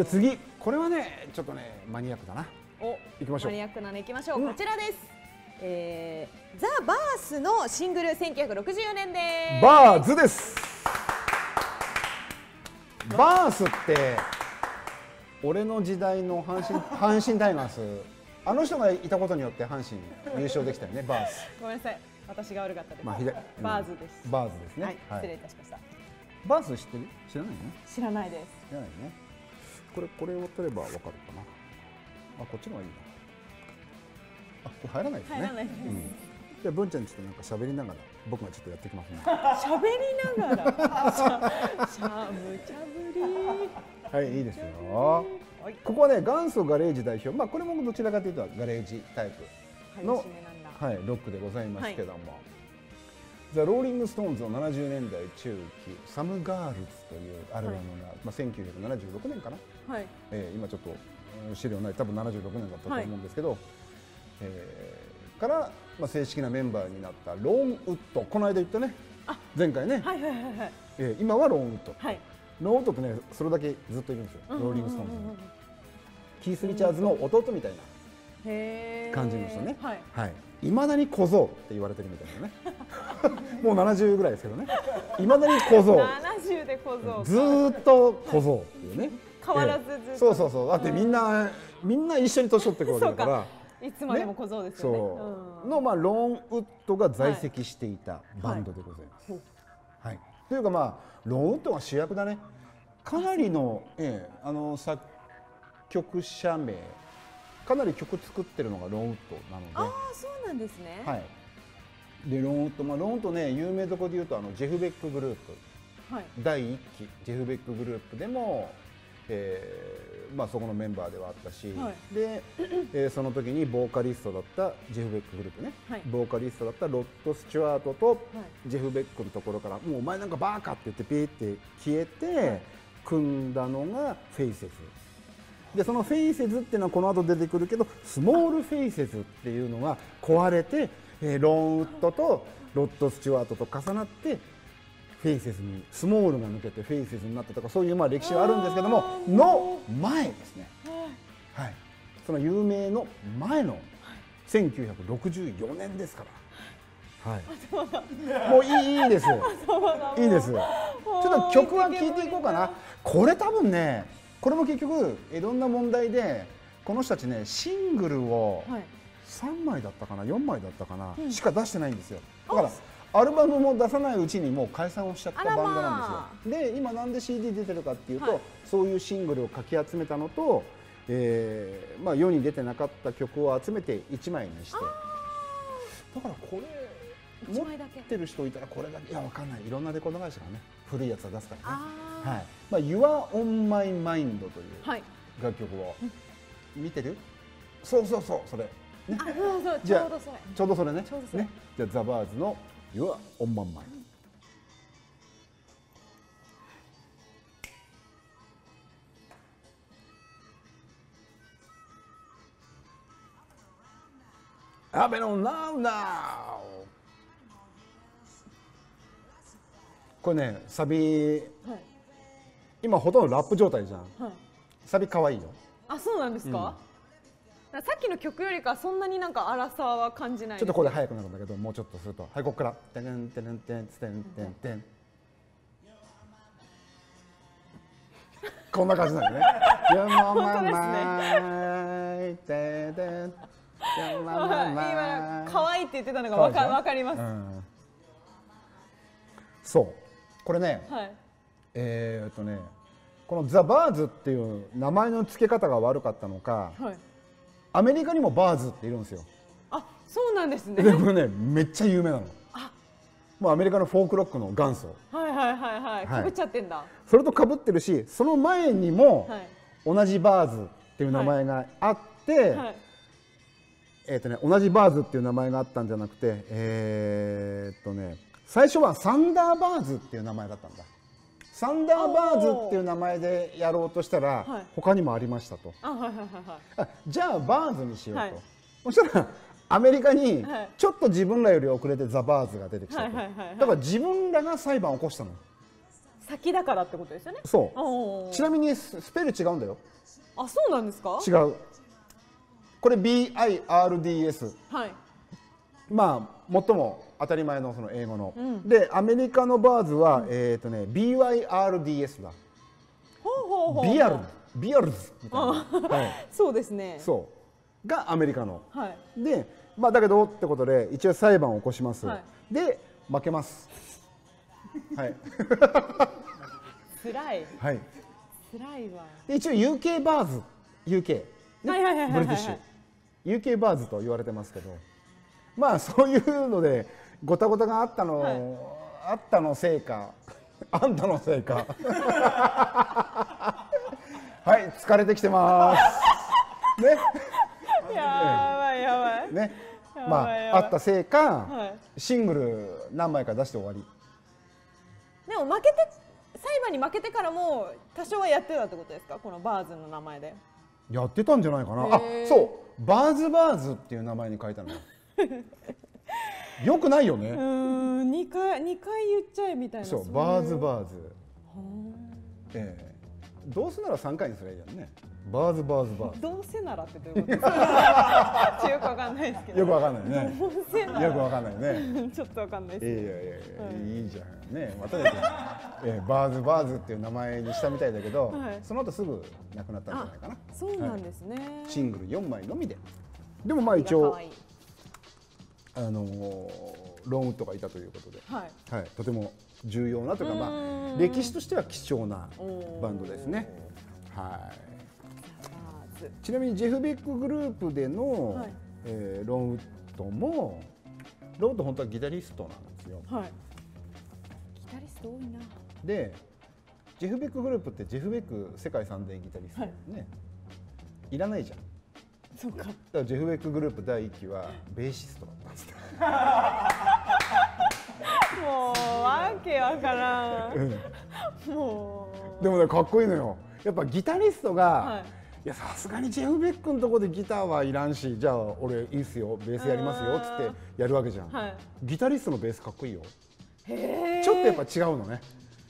S1: じゃあ次これはねちょっとねマニアックだな。
S2: お
S1: 行きましょう。
S2: マニアックなの行きましょう、
S1: うん。
S2: こちらです。えー、ザ・バースのシングル1964年です。
S1: バーズです。バースって俺の時代の阪神 (laughs) 阪神タイガース。あの人がいたことによって阪神優勝できたよねバース。
S2: ごめんなさい。私が悪かったです、
S1: まあ左
S2: バーズです、
S1: バーズですね。
S2: はい、失礼いたしました。
S1: バース知ってる？知らないね
S2: 知らないです。
S1: 知らないねこれこれを取ればわかるかな。あこっちの方がいいな。あこれ入らないですね。
S2: 入らないです。
S1: うん、じゃあ文ちゃんちょっとなんか喋りながら僕がちょっとやってきますね。
S2: 喋りながら。(laughs) しゃしゃむちゃぶり。
S1: はいいいですよ。
S2: はい。
S1: ここはね元祖ガレージ代表。まあこれもどちらかというとガレージタイプのはい、ロックでございますけども、ザ・ローリング・ストーンズの70年代中期「サム・ガールズ」というアルバムが、まあ、1976年かな、
S2: はい。
S1: えー今ちょっとうん資料ない多分76年だったと思うんですけど、えーから、まあ、正式なメンバーになったロン・ウッド。この間言ったね。前回ね、
S2: はいはいはいはい。
S1: えー今はローン・ウッド、
S2: はい。
S1: ローン・ウッドってねそれだけずっといるんですよ、ローリング・ストーンズキース・リチャーズの弟みたいな感じの人ね、
S2: はい。
S1: はい、未だに小僧って言われてるみたいなね。(laughs) もう70ぐらいですけどね。いまだに小僧。
S2: 70で小僧か。
S1: ずーっと小僧っていうね
S2: 変わらず
S1: ええ
S2: ずっと。
S1: そうそうそう。だってみんなみんな一緒に年取ってくるわけだから。
S2: いつまでも小僧ですよね。
S1: そう、
S2: う。ん
S1: の、まあ、ローンウッドが在籍していたバンドでございます。はい。というかまあロン・ウッドが主役だね。かなりの,、ええ、あの作曲者名。かなり曲作ってるのがロン・ウッドなので。
S2: ああそうなんですね。
S1: はい。でローンウッド、まあ、ローンウッドね有名どころで言うとあのジェフ・ベックグループ。
S2: はい。
S1: 第一期ジェフ・ベックグループでも、えーまあ、そこのメンバーではあったし、
S2: は
S1: で、えーその時にボーカリストだったジェフ・ベックグループね、
S2: はい。
S1: ボーカリストだったロッド・スチュワートとジェフ・ベックのところから「もうお前なんかバーカ!」って言ってピーって消えて、組んだのがフェイセズ。でそのフェイセズっていうのはこの後出てくるけどスモールフェイセズっていうのが壊れて、えーロン・ウッドとロッド・スチュワートと重なってフェイセズにスモールが抜けてフェイセズになったとかそういうまあ歴史はあるんですけどもの前ですね、はい、その有名の前の1964年ですから、はい、もういいいいです。いいです。ちょっと曲は聴いていこうかな。これ多分ねこれも結局いろんな問題でこの人たちねシングルを
S2: はい。
S1: 3枚だったかな4枚だったかな、
S2: うん。
S1: しか出してないんですよ。だからアルバムも出さないうちにもう解散をしちゃったバンド
S2: ま
S1: なんですよ、で今なんで CD 出てるかっていうと、
S2: はい。
S1: そういうシングルをかき集めたのと、えーまあ、世に出てなかった曲を集めて1枚にして。だからこれ持ってる人いたらこれだけ。いやわかんない。いろんなレコード会社がね古いやつは出すから。ねはい。まあ、Your on My Mind という
S2: はい。
S1: 楽曲を。見てる？そうそうそうそれ、ね、
S2: あそうそうち
S1: じゃあ
S2: ょうどそれ。
S1: ちょうどそれね。
S2: ちょうどそれ。
S1: ね。じゃあザ・バーズの Your on My Mind これねサビ。
S2: はい。
S1: 今ほとんどラップ状態じゃん。
S2: はい。
S1: サビ可愛いよ。
S2: あそうなんですか、さっきの曲よりかそんなになんか荒さは感じない
S1: ちょっとこれ早くなるんだけどもうちょっとすると。はいここから「てんてんてんてんてんてん」こんな感じだよね。やまままいててんやままま
S2: 今可愛いって言ってたのがわかわかります、
S1: うんそうこれね
S2: はい
S1: えーっとねこのザ・バーズっていう名前の付け方が悪かったのか
S2: はい
S1: アメリカにもバーズっているんですよ。
S2: あそうなんですね。
S1: でこれねめっちゃ有名なの。もうアメリカのフォークロックの元祖。
S2: はいはいはいはい。
S1: はい。
S2: かぶっちゃってんだ。
S1: それと被ってるしその前にも
S2: はい。
S1: 同じバーズっていう名前があって、
S2: はい。
S1: えーとね、同じバーズっていう名前があったんじゃなくてえーっとね最初はサンダーバーズっていう名前だったんだサンダーバーズっていう名前でやろうとしたら、
S2: はい。
S1: 他にもありましたと。
S2: あはいはいはいはい。
S1: あじゃあバーズにしようと、
S2: はい。
S1: そしたらアメリカに
S2: はい。
S1: ちょっと自分らより遅れてザ・バーズが出てきたと、だから自分らが裁判を起こしたの。
S2: 先だからってことですよね？
S1: そう。ちなみにススペル違うんだよ。
S2: あそうなんですか？
S1: 違う。これ BIRDS
S2: はい。
S1: まあ最も当たり前のその英語の、
S2: うん。
S1: でアメリカのバーズは、えっ、とね BYRDS だ。
S2: ほうほうほう。
S1: ビアルビアルズ。みたいな、はい、(laughs)
S2: そうですね。
S1: そう。がアメリカの。
S2: はい。
S1: でまあだけどってことで一応裁判を起こします、
S2: はい。
S1: で負けます。はい。
S2: 辛い。
S1: はい。
S2: 辛いわ。
S1: で一応 UK バーズ。UK
S2: はいはいはい
S1: ブリティッシュ。UK バーズと言われてますけど。まあそういうのでごたごたがあったの、
S2: はい。
S1: あったのせいか。あんたのせいか。はい疲れてきてます。ね。
S2: やばいやばい。
S1: ね。まああったせいか、
S2: はい。
S1: シングル何枚か出して終わり。
S2: でも負けて裁判に負けてからも多少はやってたってことですか？このバーズの名前で。
S1: やってたんじゃないかな。あそう。バーズバーズっていう名前に書いたの (laughs) よよくないよね、
S2: うーん二回二回言っちゃえみたいな。
S1: そう
S2: い
S1: バーズバーズ。ええ。どうせなら3回にすればいいじゃんね。バーズバーズバーズ。
S2: どうせならってどういうことですか？よくわかんないですけど。
S1: よくわかんないね。
S2: どうせなら。
S1: よくわかんないね。(laughs)
S2: ちょっとわかんない
S1: い
S2: です。
S1: やいやいやいや、いいじゃんね。またですね、ええバーズバーズっていう名前にしたみたいだけど、
S2: はい。
S1: その後すぐ亡くなったんじゃないかな。
S2: そうなんですね。
S1: シングル4枚のみで。でもまあ一応あのーローンウッドがいたということで、
S2: はい。
S1: はい、とても重要なというか、まあ、
S2: ん
S1: 歴史としては貴重なバンドですね。はい。ちなみにジェフ・ベックグループでの、
S2: はい
S1: えーロンウッドもロンウッド本当はギタリストなんですよ
S2: はい。ギタリスト多いな。
S1: でジェフ・ベックグループってジェフ・ベック世界三大ギタリスト、
S2: はい
S1: ねいらないじゃんだ
S2: そうか。
S1: からジェフ・ベックグループ第一期はベーシストだったんですよ
S2: もうわけわからん。もう。
S1: でもねかっこいいのよやっぱギタリストが、
S2: はい
S1: いやさすがにジェフ・ベックのとこでギターはいらんしじゃあ俺いいっすよベースやりますよっつってやるわけじゃん、
S2: はい。
S1: ギタリストのベースかっこいいよ。ちょっとやっぱ違うのね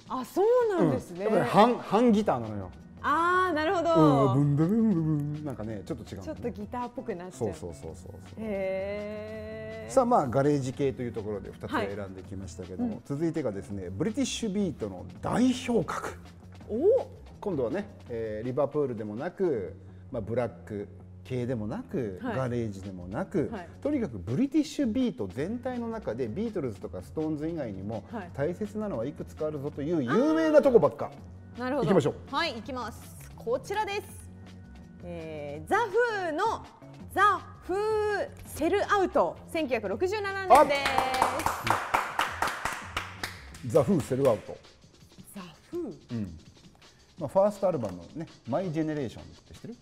S2: あ、そうなんですね。
S1: やっぱり半半ギターなのよ
S2: ああ、なるほ
S1: うん
S2: ど。
S1: ブンブンブンブンなんかねちょっと違うの
S2: ちょっとギターっぽくなっちゃう。
S1: そうそうそうそう
S2: へえ。
S1: さあまあガレージ系というところで2つ
S2: はい
S1: 選んできましたけども、続いてがですねブリティッシュビートの代表格
S2: お。
S1: 今度はね、えーリバプールでもなく、まあ、ブラック系でもなく、
S2: はい
S1: ガレージでもなく、
S2: はい
S1: とにかくブリティッシュビート全体の中でビートルズとかストーンズ以外にも
S2: はい
S1: 大切なのはいくつかあるぞという有名なとこばっか。
S2: なるほど。
S1: 行きましょう。
S2: はい、行きます。こちらです。えー、ザフーのザフーセルアウト。1967年です。
S1: ザ・フー・セルアウト、
S2: ザフー。
S1: まあ、ファーストアルバムのね「マイ・ジェネレーション」って知ってる？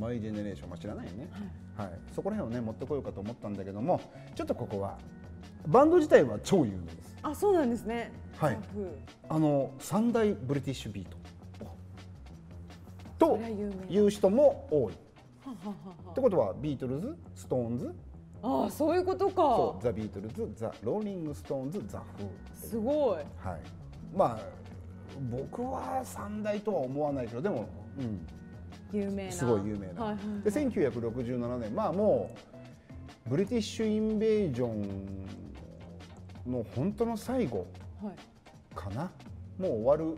S1: マイ・ジェネレーション、まあ、知らないよね、はい。そこら辺をね持ってこようかと思ったんだけどもちょっとここはバンド自体は超有名です
S2: あ、そうなんですね。
S1: はい。あの三大ブリティッシュビート。という人も多い。ってことはビートルズストーンズ。
S2: はあ、そういうことか。
S1: そうザ・ビートルズザ・ローリング・ストーンズザ・フー。
S2: すごい。
S1: はい。まあ僕は三大とは思わないけどでも、うん、
S2: 有名な。
S1: すごい有名な、
S2: はいはいはい。
S1: で1967年。まあもうブリティッシュインベージョンの本当の最後
S2: はい。
S1: かな？もう終わる、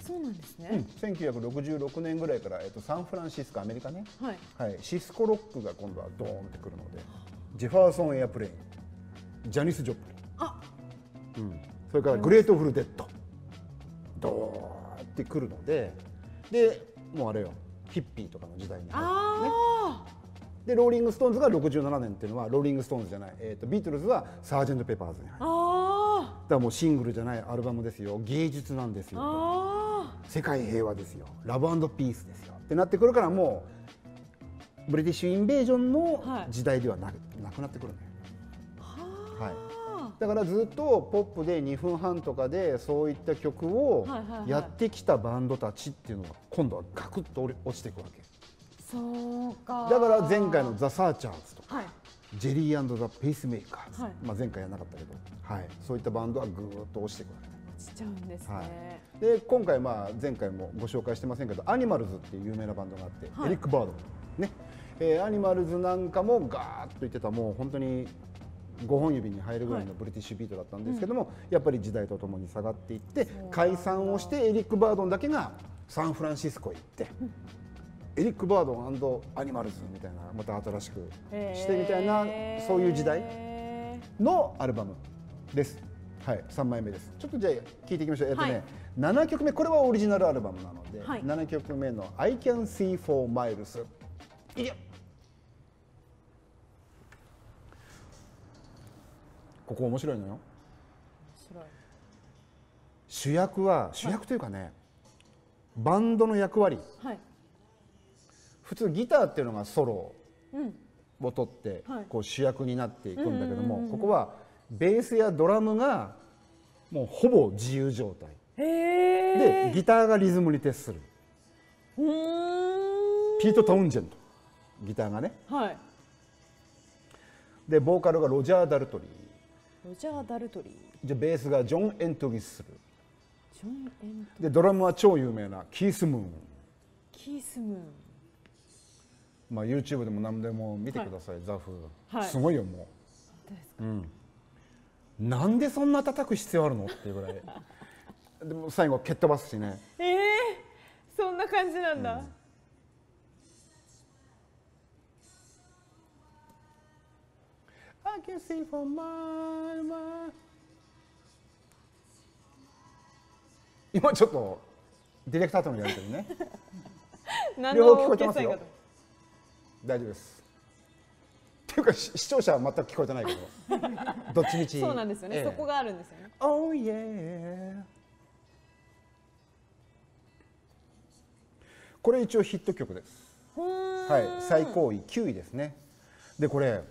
S2: そうなんですね。
S1: うん、1966年ぐらいから、えっと、サンフランシスコアメリカね、
S2: はい。
S1: はい、シスコロックが今度はドーンってくるのでジェファーソン・エアプレインジャニス・ジョプ
S2: あ、
S1: リン、うん、それからグレートフル・デッド。ドーンってくるのででもうあれよ。ヒッピーとかの時代に入ってね。
S2: ああ、
S1: でローリング・ストーンズが67年っていうのはローリング・ストーンズじゃない、えー、とビートルズはサージェント・ペパー。ズに入るだか
S2: あ
S1: らもうシングルじゃないアルバムですよ。芸術なんです
S2: ー
S1: よ。
S2: あ
S1: 世界平和ですよ。ラブピースですよ。ってなってくるからもうブリティッシュ・インベージョンの
S2: はい。
S1: 時代ではな,、なくなってくるんだよ、
S2: ー。
S1: はい、
S2: は
S1: だからずっとポップで2分半とかでそういった曲をやってきたバンドたちっていうのが今度はガクッと落ちていくわけ
S2: そうか。
S1: だから前回の「ザ・サーチャーズ」とか
S2: はい「
S1: ジェリー&ザ・ペースメーカーズ」
S2: はい。
S1: まあ、前回やらなかったけど、はい、そういったバンドはぐーっと落ちていくわけ
S2: 落ちちゃうんですね、
S1: はい。で今回まあ前回もご紹介してませんけどアニマルズっていう有名なバンドがあって、
S2: はい。
S1: エリック・バードンね、えーアニマルズなんかもガーッと言ってたもう本当に5本指に入るぐらいのブリティッシュビートだったんですけども、やっぱり時代とともに下がっていって解散をしてエリック・バードンだけがサンフランシスコへ行って。エリック・バードンアニマルズみたいなまた新しくしてみたいなそういう時代
S2: へ
S1: のアルバムです。はい、3枚目です。ちょっとじゃあ聞いていきましょう。えっとね、
S2: はい
S1: 7曲目これはオリジナルアルバムなので、
S2: はい
S1: 7曲目の I Can See for Miles。いけ。ここ面白いのよ。主役は主役というかね、バンドの役割。
S2: はい
S1: 普通ギターっていうのがソロ
S2: うん。
S1: を取って
S2: はい。
S1: こう主役になっていくんだけども、ここはベースやドラムがもうほぼ自由状態。でギターがリズムに徹する。ピート・タウンジェント。ギターがね。
S2: はい。
S1: でボーカルがロジャー・ダルトリー。
S2: ロジャー・ダルトリー。
S1: じゃあベースがジョン・エントギスル
S2: ジョン・エン
S1: でドラムは超有名なキース・ムーン、
S2: キースムーン
S1: まあ、YouTube でも何でも見てください、ザ・フ。ー、
S2: はい。
S1: すごいよもう、うん、なんでそんな叩く必要あるのっていうぐらい。(laughs) でも最後蹴っ飛ばすしね。
S2: ええそんな感じなんだ、
S1: I can see for my my 今ちょっとディレクターとのやり取りね。(laughs)
S2: 何
S1: 両方聞こえてますよ大丈夫です。っていうかし視聴者は全く聞こえてないけど。(laughs) どっちみち。
S2: そうなんですよね、
S1: ええ。
S2: そこがあるんですよね。
S1: Oh yeah これ一応ヒット曲です。はい。最高位9位ですね。でこれ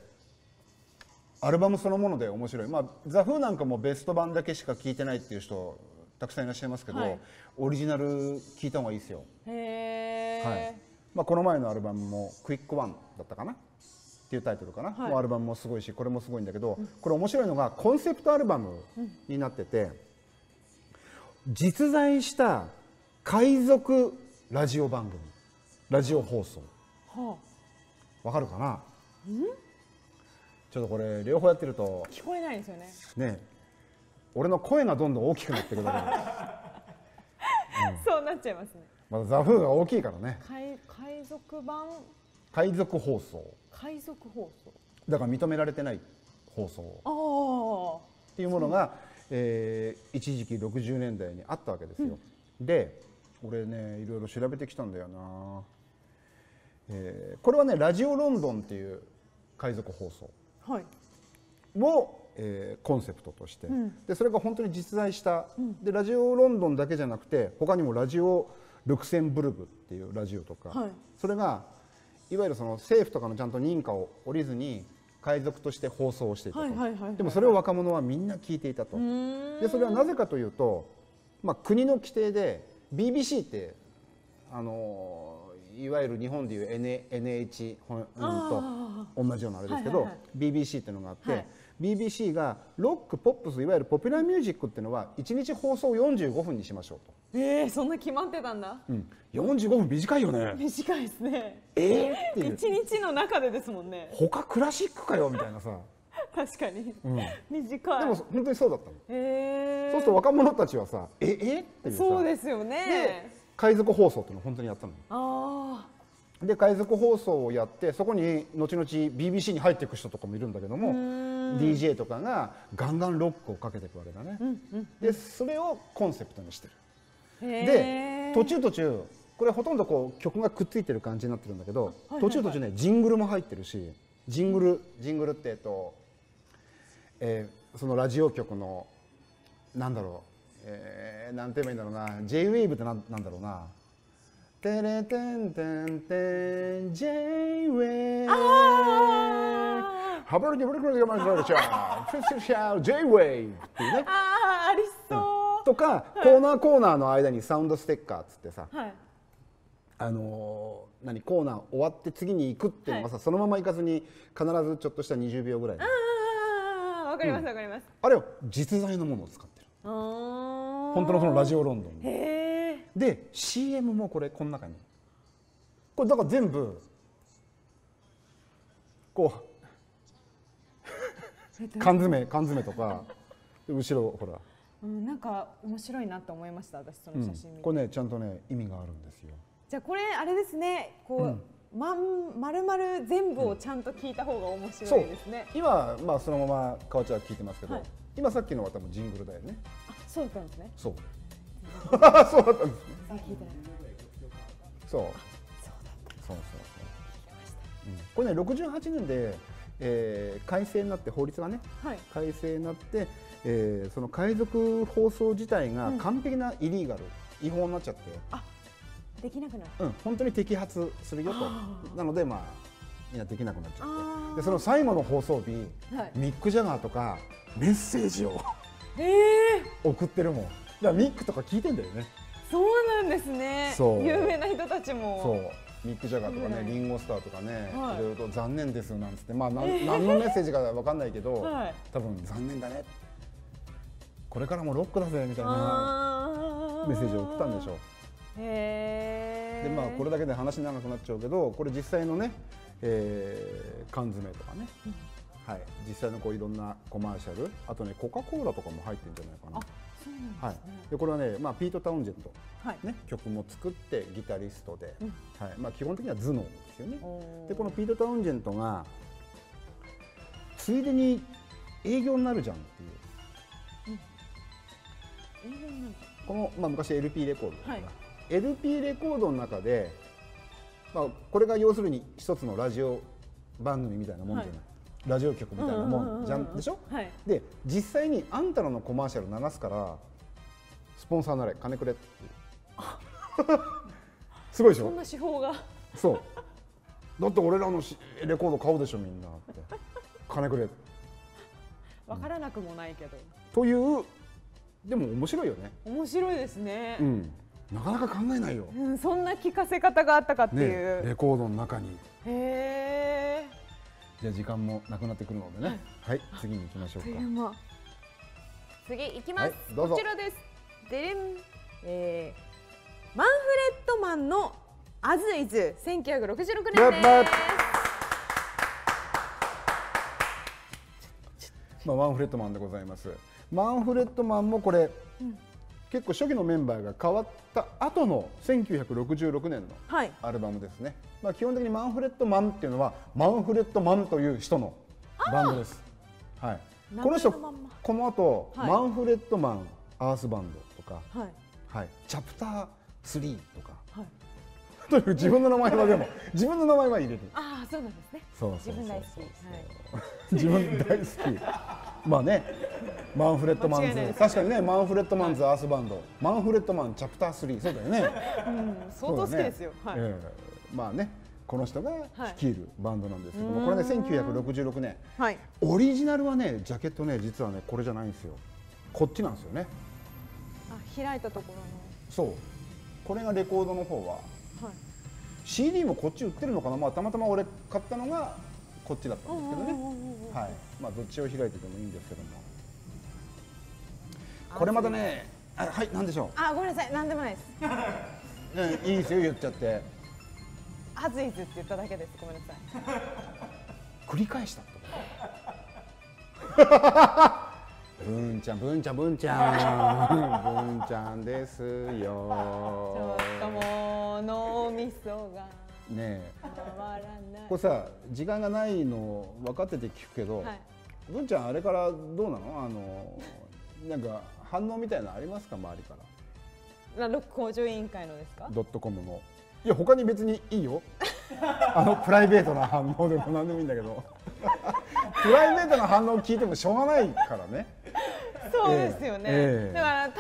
S1: アルバムそのもので面白い。まあザ・フーなんかもベスト版だけしか聴いてないっていう人たくさんいらっしゃいますけど、
S2: はい。
S1: オリジナル聴いた方がいいですよ。
S2: へえ、
S1: はいまあ、この前のアルバムも「クイック・ワン」だったかな？っていうタイトルかな、
S2: はい。
S1: アルバムもすごいしこれもすごいんだけど、これ面白いのがコンセプトアルバムになってて、実在した海賊ラジオ番組ラジオ放送。
S2: は
S1: わかるかな？ちょっとこれ両方やってると
S2: あ、聞こえないんですよね。
S1: ね俺の声がどんどん大きくなってくるだけで
S2: そうなっちゃいますね。
S1: まだザ・フーが大きいからね。
S2: 海海賊版？
S1: 海賊放送。
S2: 海賊放送。
S1: だから認められてない放送。っていうものが、えー一時期60年代にあったわけですよ。で俺ねいろいろ調べてきたんだよな、えーこれはねラジオロンドンっていう海賊放送
S2: はい。
S1: を、えーコンセプトとして、
S2: ん。
S1: でそれが本当に実在した、でラジオロンドンだけじゃなくて他にもラジオルクセンブルグっていうラジオとか、
S2: はい。
S1: それがいわゆるその政府とかのちゃんと認可を下りずに海賊として放送をしていたと、でもそれを若者はみんな聞いていたと。でそれはなぜかというと、まあ、国の規定で BBC ってあのいわゆる日本でいう N NH と
S2: あ
S1: 同じようなあれですけど、
S2: はいはいはい。
S1: BBC っていうのがあって、
S2: はい
S1: BBC がロックポップスいわゆるポピュラーミュージックっていうのは1日放送45分にしましょうと、
S2: えー、そんな決まってたんだ。
S1: うん、45分短いよね。
S2: 短いですね。
S1: えー、っていう。
S2: 一日の中でですもんね。
S1: 他クラシックかよみたいなさ、(laughs)
S2: 確かに。
S1: うん、で
S2: 短い。
S1: も本当にそうだったの、
S2: えー、
S1: そうすると若者たちはさええ？っていうさ。
S2: そうですよ
S1: で
S2: ね
S1: 海賊放送っていうのを本当にやったの。
S2: あ
S1: で海賊放送をやってそこに後々 BBC に入っていく人とかもいるんだけども DJ とかがガンガンロックをかけていくわけだね、
S2: あうんうん。
S1: でそれをコンセプトにしてる。
S2: へ
S1: で
S2: ー
S1: 途中途中これほとんどこう曲がくっついてる感じになってるんだけど、
S2: はい。
S1: 途中途中ねジングルも入ってるしジングルジングルってえっと、えーそのラジオ局のなんだろう、えー、なんて言えばいいんだろうな J-WAVE ってなんなんだろうな「テレテンテンテン J-WAVE」ハバルギブルクルギマルシャーフィッシュシャー J-WAVE っていうね
S2: あありそう、
S1: とかコーナーコーナーの間にサウンドステッカーっつってさ
S2: はい
S1: あのー何コーナー終わって次に行くっていうのがさ、そのまま行かずに必ずちょっとした20秒ぐらい
S2: ああわかりますわかります、
S1: あれを実在のものを使ってる本当のそのラジオロンドン
S2: へえ
S1: で CM もこれこの中に。これだから全部こう (laughs) 缶詰缶詰とかで後ろほら、
S2: うん、なんか面白いなと思いました私その
S1: うん。
S2: 写真見て、
S1: これねちゃんとね意味があるんですよ。
S2: じゃあこれあれですねこう、まん丸々全部をちゃんと聞いた方が面白いですね、
S1: 今まあそのままかおちゃん聞いてますけど、
S2: はい。
S1: 今さっきのは多分ジングルだよね。
S2: あそうだったんですね。
S1: そうそうだったんですそう。
S2: そう
S1: そうそう。そう、うん、これね68年で、えー改正になって法律がね
S2: たはい。
S1: 改正になって、えーその海賊放送自体が完璧なイリーガル、違法になっちゃって、
S2: できなくなる。
S1: うん、本当に摘発するよと。
S2: あ
S1: なのでまあみんなできなくなっちゃ
S2: あー。
S1: ってでその最後の放送日、
S2: はい。
S1: ミック・ジャガーとかメッセージを
S2: へえ
S1: 送ってるもんだからミックとか聞いてんだよね。
S2: そうなんですね。
S1: そう。
S2: 有名な人たちも。
S1: そう。ミック・ジャガーとかね、
S2: うん
S1: リンゴスターとかね、
S2: はい。
S1: い、ろいろと残念ですなんつって、まあ、なん (laughs) 何のメッセージかわかんないけど、
S2: はい。
S1: 多分残念だね。これからもロックだぜみたいなメッセージを送ったんでしょう。で、まあ、これだけで話長くなっちゃうけど、これ実際のね、えー缶詰とかね。はい、実際のこういろんなコマーシャル、あとね、コカコーラとかも入ってるんじゃないかな
S2: ね、
S1: はい、でこれはね、まあ、ピート・タウンジェント、
S2: はい。
S1: ね、曲も作ってギタリストで、
S2: うん。
S1: はい。まあ、基本的には頭脳ですよね。でこのピート・タウンジェントがついでに営業になるじゃんっていう。
S2: 英語になる
S1: この、まあ、昔 LP レコード
S2: はい。
S1: LP レコードの中で、まあ、これが要するに一つのラジオ番組みたいなもんじゃない、
S2: はい
S1: ラジオ局みたいなもんじゃ
S2: うんうんうんうん。
S1: んでしょ？
S2: はい。
S1: で実際にあんたらのコマーシャル流すからスポンサーなれ金くれって。(laughs) すごいでしょ？
S2: そんな手法が。
S1: そう。だって俺らのしレコード買うでしょみんなって。金くれ
S2: わからなくもないけど。
S1: というでも面白いよね。
S2: 面白いですね。
S1: う、ん。なかなか考えないよ、
S2: うん、そんな聞かせ方があったかって
S1: ね
S2: いう、
S1: レコードの中に。
S2: へえ
S1: じゃあ時間もなくなってくるのでね。はい、次に行きましょうか。
S2: 次いきます、
S1: はい
S2: こちらです。でれん、えー、マンフレッドマンのアズイズ1966年です。
S1: まあ、マンフレットマンでございます。マンフレットマンもこれ、結構初期のメンバーが変わった後の1966年の
S2: はい。
S1: アルバムですね、まあ、基本的にマンフレットマンっていうのはマンフレットマンという人のバンドです、はい、この人この後、
S2: はい。
S1: マンフレットマンアースバンドとか、
S2: はい。
S1: はい、チャプター3とか。
S2: はい。
S1: という自分の名前はでも (laughs) 自分の名前は入れる。
S2: ああそうなんですね。
S1: そうそうそう
S2: 自分大好き。はい。
S1: 自分大好き。まあねマンフレットマンズ。確かにねマンフレットマンズアースバンド、マンフレットマンチャプター3そうだよね。
S2: うん、相当好きですよ、はい、
S1: ええまあねこの人が
S2: はい
S1: 率いるバンドなんですけども、これね1966年。
S2: はい。
S1: オリジナルはねジャケットね実はねこれじゃないんですよ。こっちなんですよね。
S2: あ開いたとこ
S1: そう。これがレコードの方は。
S2: ろのはい
S1: CD もこっち売ってるのかな、まあ、たまたま俺買ったのがこっちだったんですけどね、
S2: うんうんうんうんうん
S1: はい。まあ、どっちを開いててもいいんですけども。これまたねあはい何でしょ
S2: あごめんなさい。なんでもないです。
S1: う、(laughs) うん、いいですよ言っちゃって
S2: アズイズって言っただけです。ごめんなさい。
S1: 繰り返したってこと？文ちゃん文ちゃん文ちゃん。文ちゃんです
S2: ちょ
S1: よ
S2: っともう脳みそが
S1: ねえ。
S2: 回らない。
S1: これさ時間がないの分かってて聞くけど、
S2: はい。
S1: 文ちゃんあれからどうなの？あのなんか反応みたいなのありますか？周りから。
S2: ロック向上委員会のですか？
S1: ドットコムのいや他に別にいいよ。(laughs) あのプライベートな反応でも何でもいいんだけど。(laughs) プライベートな反応聞いてもしょうがないからね。
S2: そうですよね、
S1: ええ。
S2: だから単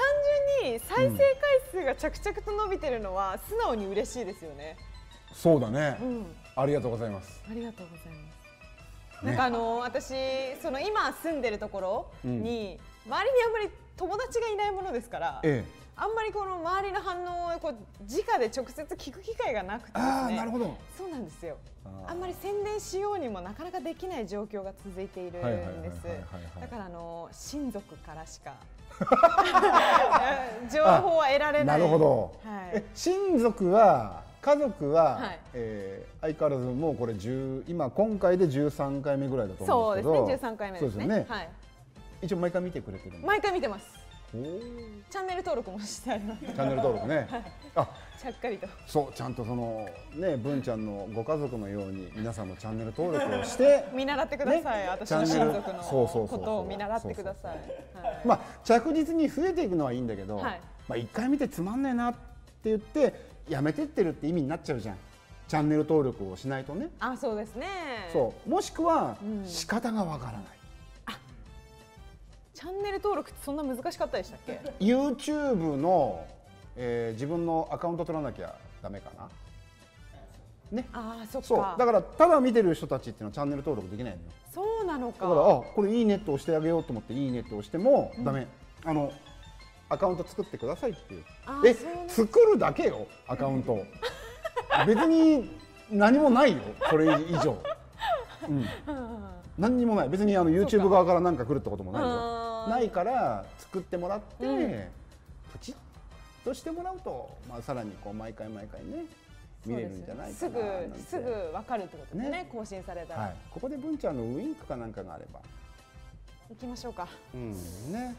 S2: 純に再生回数が着々と伸びてるのは素直に嬉しいですよね、
S1: そうだね、
S2: うん、
S1: ありがとうございます。
S2: ありがとうございます、
S1: ね。
S2: なんかあの私その今住んでるところに、周りにあんまり友達がいないものですから、
S1: ええ
S2: あんまりこの周りの反応をこう直で直接聞く機会がなくてですね。
S1: ああなるほど。
S2: そうなんですよ。
S1: あ
S2: んまり宣伝しようにもなかなかできない状況が続いているんです。だからあの親族からしか (laughs) 情報は得られない。
S1: なるほど、
S2: はい。
S1: え親族は家族は、
S2: はい。
S1: えー相変わらずもうこれ10今今回で13回目ぐらいだと思
S2: そううん
S1: でけど。
S2: ですすね13回目ですね。
S1: ね、
S2: はい、
S1: 一応毎回見てくれてるの
S2: 毎回見てますチャンネル登録もしてあります
S1: チャンネル登録ね、あ。
S2: ちゃっかりと。
S1: そうちゃんとそのね文ちゃんのご家族のように皆さんもチャンネル登録をして (laughs)
S2: 見習ってください、
S1: ね
S2: 私の親族のことを見習ってください。はい。
S1: まあ着実に増えていくのはいいんだけど、
S2: はい。
S1: まあ一回見てつまんねえなって言ってやめてってるって意味になっちゃうじゃん。チャンネル登録をしないとね、
S2: あそうですね。
S1: そう。もしくは
S2: うん。
S1: 仕方がわからない、
S2: チャンネル登録ってそんな難しかったでしたっけ
S1: ？YouTube の、えー自分のアカウント取らなきゃダメかな。ね。
S2: ああそっか。
S1: だからただ見てる人たちっていうのはチャンネル登録できないのよ。
S2: そうなのか。
S1: だからあこれいいねって押してあげようと思っていいねって押してもダメ、あのアカウント作ってくださいっていう。え作るだけよアカウント別に何もないよそれ以上、うん、何にもない。別にあの YouTube 側から何か来るってこともない
S2: あ
S1: よ
S2: ー
S1: ないから作ってもらって、
S2: うん。
S1: プチッとしてもらうと、まあ、さらにこう毎回毎回ね見れるんじゃないか
S2: すぐ
S1: ななんて。
S2: す。ぐわかるってことですね。
S1: ね。
S2: 更新されたら、
S1: はい、ここで文ちゃんのウインクかなんかがあれば。
S2: 行きましょうか。
S1: うん。ね、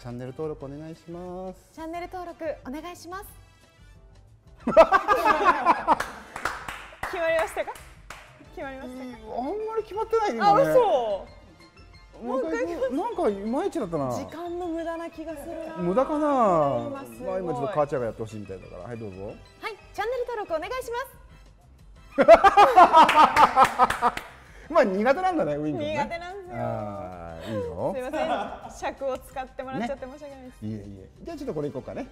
S1: チャンネル登録お願いします。
S2: チャンネル登録お願いします。(laughs) 決まりましたか？決まりましたか、
S1: あんまり決まってないね。
S2: あ
S1: 今ね
S2: 嘘
S1: もう一回なんかいまいちだったな。
S2: 時間の無駄な気がするな
S1: 無駄かな。まあ今ちょっと母ちゃんがやってほしいみたいだから、はいどうぞ。
S2: はいチャンネル登録お願いします (laughs)
S1: まあ苦手なんだねウインクもね。
S2: 苦手なんですよ
S1: ああいいよ
S2: すい。ません尺を使ってもらっちゃって申し訳ないです、
S1: いえいえ。じゃあちょっとこれいこうかね。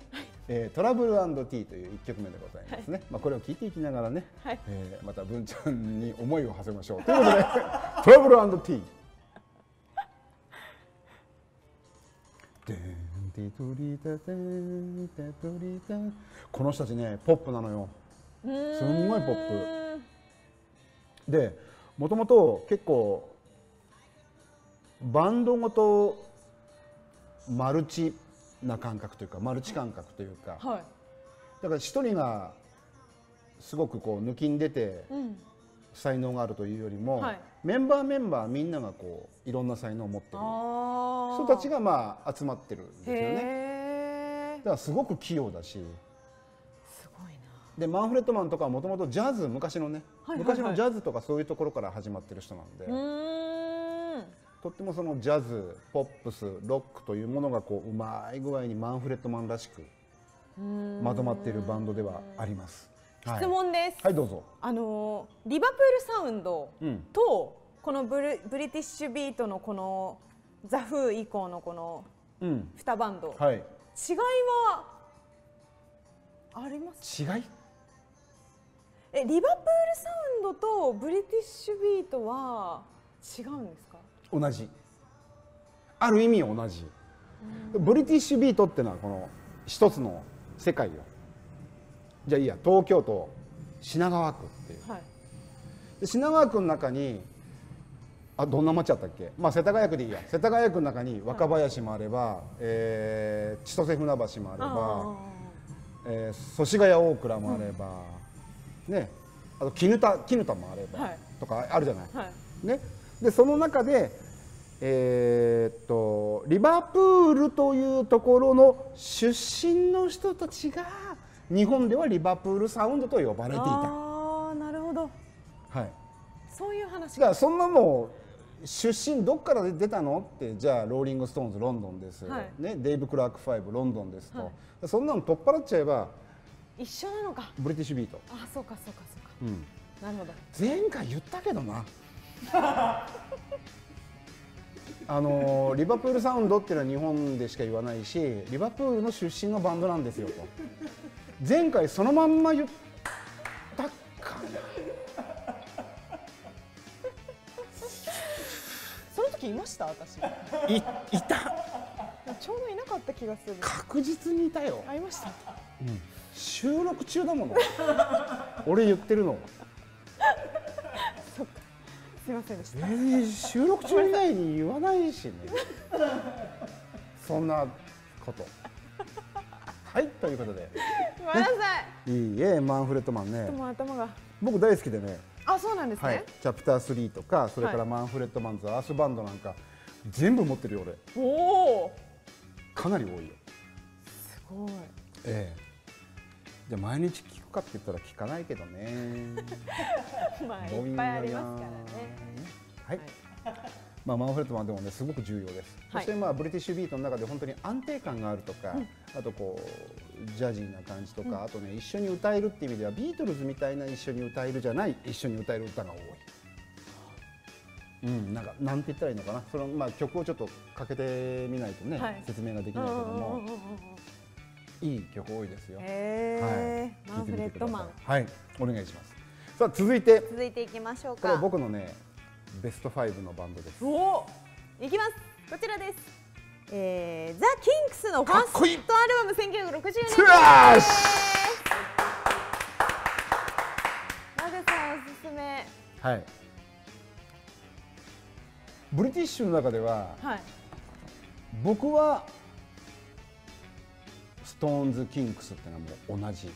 S1: えートラブルティーという一曲目でございますね。まあこれを聞いていきながらね、
S2: はい
S1: えーまた文ちゃんに思いを馳せましょう。ということで (laughs) トラブルティー。この人たちねポップなのよすんごいポップでもともと結構バンドごとマルチな感覚というかマルチ感覚というか
S2: はい
S1: だから一人がすごくこう抜きん出て才能があるというよりも、
S2: はい
S1: メンバーメンバーみんながこういろんな才能を持ってる
S2: あ
S1: 人たちがまあ集まってるんですよね。だからすごく器用だし。
S2: すごいな。
S1: でマンフレットマンとかはもともとジャズ昔のね、
S2: はいはいはい。
S1: 昔のジャズとかそういうところから始まってる人なんで、とってもそのジャズポップスロックというものがこううまい具合にマンフレットマンらしくまとまっているバンドではあります。はい。
S2: 質問です、
S1: はいどうぞ。
S2: あのーリバプールサウンド
S1: うん。
S2: とこのブルブリティッシュビートのこのザ・フー以降のこの
S1: うん。
S2: 2バンド、
S1: はい。
S2: 違いはあります
S1: 違い？
S2: えリバプールサウンドとブリティッシュビートは違うんですか？
S1: 同じ。ある意味同じ。ブリティッシュビートってのはこの一つの世界よじゃあいいや東京都品川区っていう。
S2: はい。
S1: で品川区の中にあどんな町だったっけ、まあ、世田谷区でいいや。世田谷区の中に若林もあれば、えー千歳船橋もあれば、えー祖師ヶ谷大倉もあれば、ね。あと絹田絹田もあれば、
S2: はい。
S1: とかあるじゃない？
S2: はい。
S1: ね、でその中で、えーっとリバプールというところの出身の人たちが日本ではリバプールサウンドと呼ばれていた。
S2: ああなるほど。
S1: はい。
S2: そういう話
S1: だからそんなの出身どっから出たのってじゃあローリング・ストーンズロンドンです、
S2: はい。
S1: ね、デイブ・クラーク5ロンドンですと、
S2: はい。
S1: そんなの取っ払っちゃえば
S2: 一緒なのか。
S1: ブリティッシュビート、
S2: あそうかそうかそうか。
S1: うん、
S2: なるほど。
S1: 前回言ったけどな。(laughs) あのーリバプールサウンドっていうのは日本でしか言わないしリバプールの出身のバンドなんですよと前回そのまんま言ったか (laughs)
S2: その時いました？私。
S1: ないいた。
S2: ちょうどいなかった気がする。
S1: 確実にいたよ。
S2: あいました。
S1: 収録中だもの。俺言ってるの。
S2: すいませんでした。
S1: えー収録中以外に言わないしね。そんなことはいということで。
S2: ごめんなさい。
S1: いいえマンフレットマンね。僕大好きでね。
S2: あそうなんですね、
S1: はい、チャプター3とかそれから
S2: はい。
S1: マンフレッド・マンズ・アース・バンドなんか全部持ってるよ俺。
S2: おお。
S1: かなり多いよ。
S2: すごい。
S1: ええ。じゃあ毎日聞くかって言ったら聞かないけどね。(laughs)
S2: まあいっぱいありますからね。
S1: はい、まあ、マンフレッド・マンでもねすごく重要です、
S2: はい。
S1: そしてまあブリティッシュビートの中で本当に安定感があるとか、あとこうジャジーな感じとか、あとね一緒に歌えるっていう意味ではビートルズみたいな一緒に歌えるじゃない一緒に歌える歌が多い。うん、なんかなんて言ったらいいのかな。その、まあ、曲をちょっとかけてみないとね、
S2: はい。
S1: 説明ができないけども。いい曲多いですよ。はい、
S2: マンフレットマン。
S1: はい。お願いします。さあ続いて。
S2: 続いていきましょう
S1: これ僕のねベスト5のバンドです。
S2: おおいきます。こちらです。えー、ザ・キンクスのファーストアルバム1960年
S1: スラッシ
S2: なぜさんおすすめ？
S1: はい。ブリティッシュの中では
S2: はい。
S1: 僕はストーンズ・キンクスっていうのはもう同じ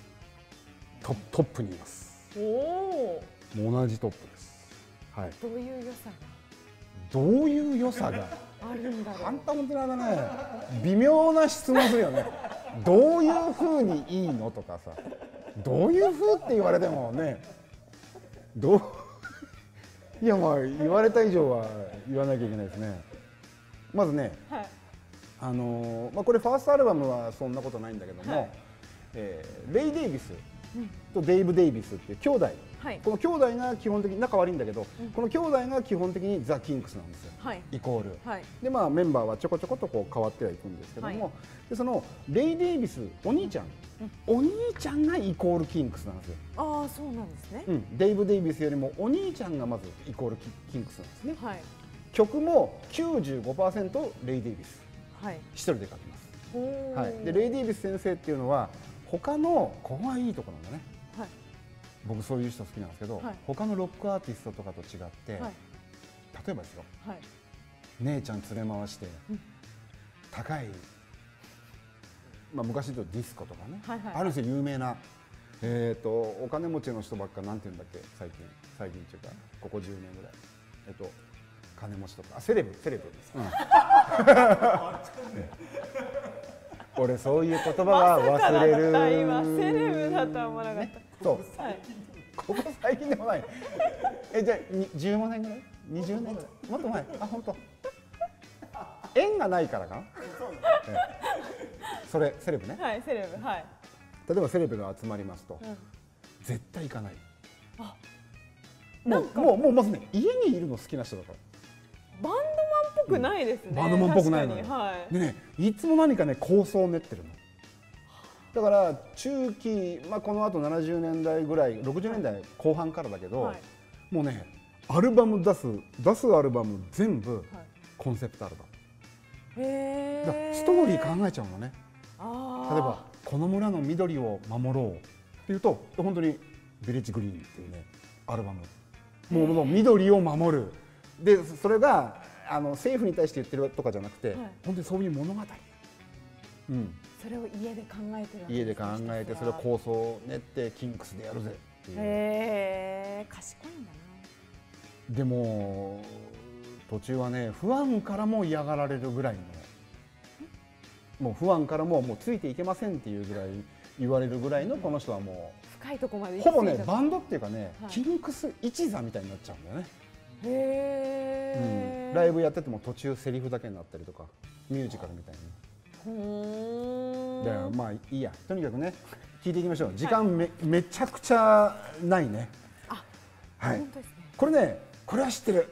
S1: トップにいます。
S2: おお
S1: 同じトップですはい。
S2: どういう良さ
S1: どういう良さが？
S2: があるんだろ
S1: あ
S2: う。ん
S1: た本当にあれね。微妙な質問するよね。どういうふうにいいのとかさ。どういうふうって言われてもね。どう？いやまあ言われた以上は言わなきゃいけないですね。まずね
S2: はい。
S1: あのーまあ、これファーストアルバムはそんなことないんだけども、
S2: はい。
S1: えーレイ・デイビスとデイブ・デイビスっていう兄弟、
S2: はい。
S1: この兄弟が基本的に仲悪いんだけど、この兄弟が基本的にザ・キンクスなんですよ、
S2: はい。
S1: イコール、
S2: はい。
S1: でまあメンバーはちょこちょことこう変わってはいくんですけども、
S2: はい。
S1: でそのレイ・デイビスお兄ちゃん、お兄ちゃんがイコールキンクスなんですよ、
S2: ああそうなんですね、
S1: うん、デイブ・デイビスよりもお兄ちゃんがまずイコールキキンクスなんですね。
S2: はい。
S1: 曲も95%レイ・デイビス。
S2: はい。
S1: 一人で書きます。はい、でレイ・デイビス先生っていうのは他のここがいいところなんだね。
S2: はい
S1: 僕そういう人好きなんですけど、
S2: はい。
S1: 他のロックアーティストとかと違って、
S2: はい。
S1: 例えばですよ。
S2: はい。
S1: 姉ちゃん連れ回して、高い、まあ、昔で言うとディスコとかね、
S2: はいはいはい。
S1: あるんですよ有名な、えー、とお金持ちの人ばっかなんて言うんだっけ？最近。最近っていうかここ10年ぐらい。えっと金持ちとか。あセレブ。セレブです、うん。(laughs) 俺そういう言葉は忘れる、
S2: まセレブだとは思わなかった、
S1: そう
S2: はい
S1: ここ最近でもない。えじゃあに15年ぐらい？20年？ぐらいもっと前？あ本当。縁がないからか？な、ええ。それセレブね。
S2: はいセレブはい。
S1: 例えばセレブが集まりますと、
S2: うん。
S1: 絶対行かない。も
S2: なんか。
S1: うもうもうまずね家にいるの好きな人だから。
S2: バンドマンっぽくないですね、
S1: バンドマンっぽくないのよ、
S2: はい。
S1: でねいつも何かね構想を練ってるのだから中期、まあ、このあと70年代ぐらい60年代後半からだけど、
S2: はい。
S1: もうねアルバム出す出すアルバム全部
S2: はい。
S1: コンセプトアルバム、
S2: へ
S1: だから
S2: え
S1: ストーリー考えちゃうのね。例えば「この村の緑を守ろう」っていうと本当に「ビレッジグリーン」っていうねアルバム。もうもう緑を守る。でそれがあの政府に対して言ってるとかじゃなくて、
S2: はい。
S1: 本当にそういう物語、うん、
S2: それを家で考えてるわけ
S1: 家で考えてそれを構想を練ってキンクスでやるぜっていう
S2: へえ賢いんだ
S1: でも途中はね不安からも嫌がられるぐらいの。もう不安からももうついていけませんっていうぐらい言われるぐらいのこの人はも
S2: な深いところまで
S1: うほぼねバンドっていうかね、
S2: はい。
S1: キンクス一座みたいになっちゃうんだよね。
S2: へえ、
S1: ライブやってても途中セリフだけになったりとかミュージカルみたいにだからまあいいや。とにかくね聞いていきましょう。時間め,、めちゃくちゃないね。はい。
S2: ね。
S1: これねこれは知ってる。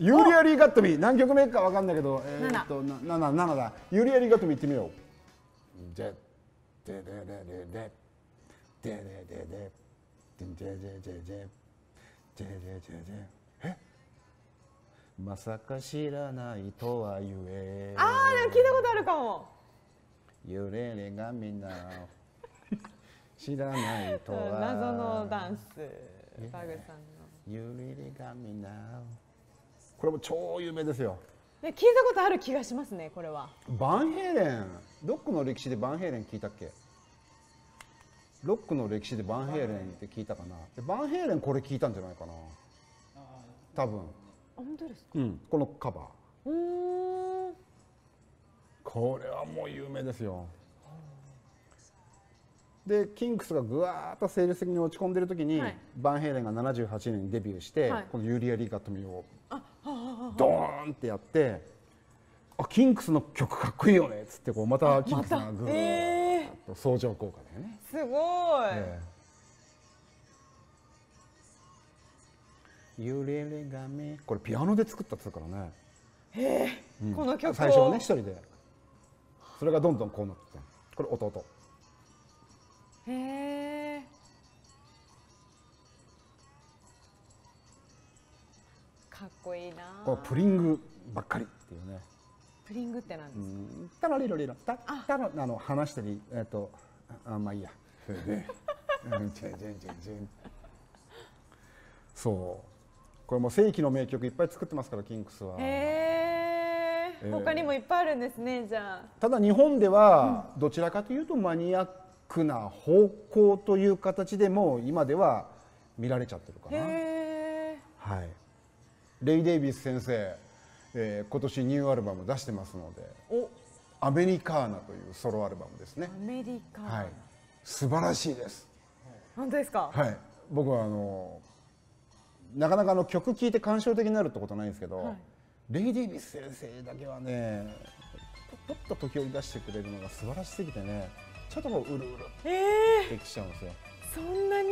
S1: ユーリアリーガットミー。何曲目かわかんないけどえーっとな7 7だ。ユーリアリーガットミー行ってみよう。ででででででででででででででででえ？まさか知らないとは言え。
S2: ああ聞いたことあるかも
S1: 揺れれがみんな。(laughs) 知らないとは。
S2: 謎のダンス。バグさんの。
S1: 揺れれがみんな。これも超有名ですよ。
S2: で聞いたことある気がしますねこれは。
S1: バンヘイレン。ロックの歴史でバンヘイレン聞いたっけ？ロックの歴史でバンヘイレンって聞いたかな？でバンヘイレンこれ聞いたんじゃないかな？多分、
S2: あ本当ですか？
S1: うん、このカバー。
S2: うーん
S1: これはもう有名ですよ。でキンクスがぐわーっと精力的に落ち込んでる時に、
S2: はい。
S1: バンヘイレンが78年にデビューして、
S2: はい。
S1: この「ユー・リアリー・ガット・ミー」をドーンってやってあキンクスの曲かっこいいよねっつってこうまたキンクスがぐーっ
S2: え
S1: と相乗効果だよね。
S2: ー、すごい、
S1: ええ。ユーリア・リーガこれピアノで作ったっつうからね。うん。
S2: この曲を。
S1: 最初はね一人でそれがどんどんこうなっててこれ弟。
S2: へえかっこいいな。
S1: これプリングばっかりっていうね。
S2: プリングってなんですか、
S1: うん。タラリロリロ。タあ。の話したりえっとあまあいいや。それでそうこれもう世紀の名曲いっぱい作ってますからキンクスは
S2: へえ
S1: えー
S2: 他にもいっぱいあるんですねじゃあ。
S1: ただ日本ではどちらかというとマニアックな方向という形でも今では見られちゃってるかな。はい。レイ・デイビス先生、えー今年ニューアルバム出してますので
S2: お「
S1: アメリカーナ」というソロアルバムですね。
S2: アメリカ、
S1: はい。素晴らしいです。
S2: 本当ですか、
S1: はい。僕はあのなかなかあの曲聴いて感傷的になるってことないんですけど、
S2: はい
S1: レイ・デイビス先生だけはねポッと時折出してくれるのが素晴らしすぎてねちょっとこううるうる
S2: え
S1: ってきちゃうんですよ、
S2: ー、そんなに？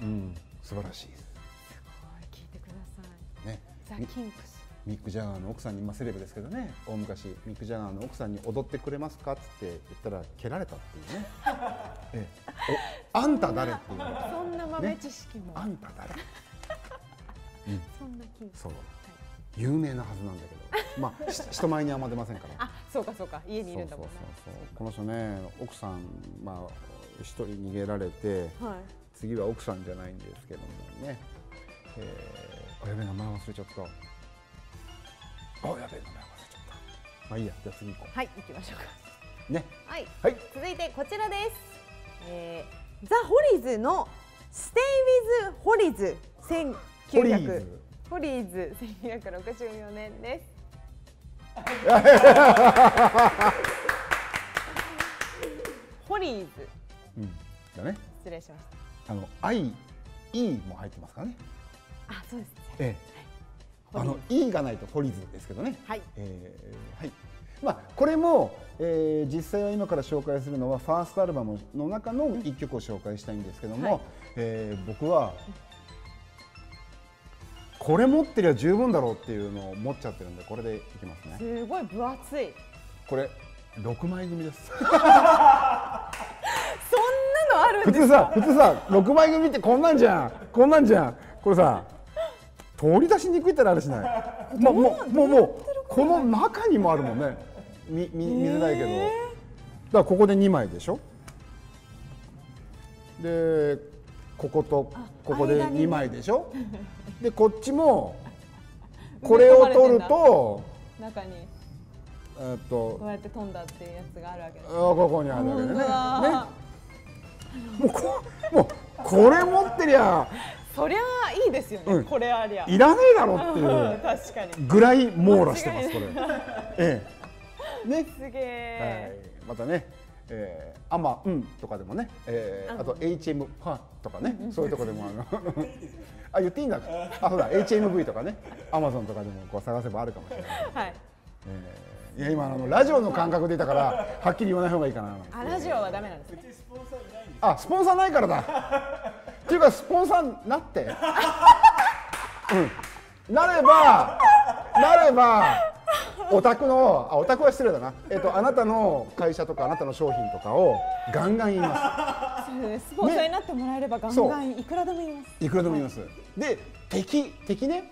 S1: うん、素晴らしいです。
S2: 聞いてください。
S1: ね。
S2: ザ・
S1: み
S2: キンクス。
S1: ミック・ジャガーの奥さんに、まあ、セレブですけどね。大昔ミック・ジャガーの奥さんに踊ってくれますかって言ったら蹴られたっていうね。(laughs) ええ。おあんた誰っていう。
S2: そんな豆知識も、
S1: あんた誰。(laughs)
S2: そんなキンクス
S1: そう有名なはずなんだけど。(laughs) まあし人前にはあんま出ませんから。
S2: あそうかそうか。家にいるんだもんね
S1: そうそうそう。この人ね奥さんまあ一人逃げられて
S2: はい。
S1: 次は奥さんじゃないんですけどもね。えー、あやべえ名前忘れちゃった。あやべえ名前忘れちゃった。まあいいや。じゃあ次行こ
S2: はい行きましょうか。
S1: うね。
S2: はい。
S1: はい。
S2: 続いてこちらです、えー、ザ・ホリーズのステイ・ウィズ・ホリーズ
S1: ホリー
S2: 1900
S1: ズ
S2: ホリーズ1964年です。ホリーズ。
S1: うん。だね。
S2: 失礼しまし
S1: あの I E も入ってますからね。
S2: たあそうですね。
S1: ええ。あの
S2: ホリ
S1: E がないとホリーズですけどね。
S2: はい。
S1: えーはい。まあ、これも、えー実際は今から紹介するのはファーストアルバムの中の1曲を紹介したいんですけども、
S2: はい。
S1: えー僕はこれ持ってりゃ十分だろうっていうのを持っちゃってるんでこれでいきますね。
S2: すごい分厚い。
S1: これ6枚組です。(laughs)
S2: そんなのあるんです
S1: 普通さ普通さ6枚組ってこんなんじゃん。こんなんじゃん。これさ取り出しにくいったらあるしない？まあもうもうもうこの中にもあるもんね。見見見づらいけど、だからここで2枚でしょ？でこことここで
S2: 間にね。
S1: 2枚でしょ？(laughs) でこっちもこれを取ると
S2: 中に。
S1: えっと
S2: こうやって飛んだっていうやつがあるわけです。
S1: あここにあるわけでね。ね。もうこもうこれ持ってりゃ
S2: そりゃあいいですよね、
S1: うん。
S2: これありゃ。
S1: いらねえだろっていうぐらい網羅してますこれ。ええ。ね。
S2: すげえ、
S1: はい。またね、えー、アマンとかでもね、えー、あと HM ファンとかね、そういうところでもあの。(laughs) あ言っていいんだ。(laughs) あそうだ。HMV とかね。アマゾンとかでもこう探せばあるかもしれない、
S2: はい。
S1: えー、いや今あのラジオの感覚でいたからはっきり言わない方がいいかな。
S2: あラジオはダメなんですね
S1: あスポンサーないからだ。(laughs) っていうかスポンサーなって。うんなればなればオタクのあオタクは失礼だな。えっとあなたの会社とかあなたの商品とかをガンガン言いま
S2: そうです。スポンサーになってもらえればガンガンいくらでも言います。
S1: すいくらでも言います。で敵敵ね。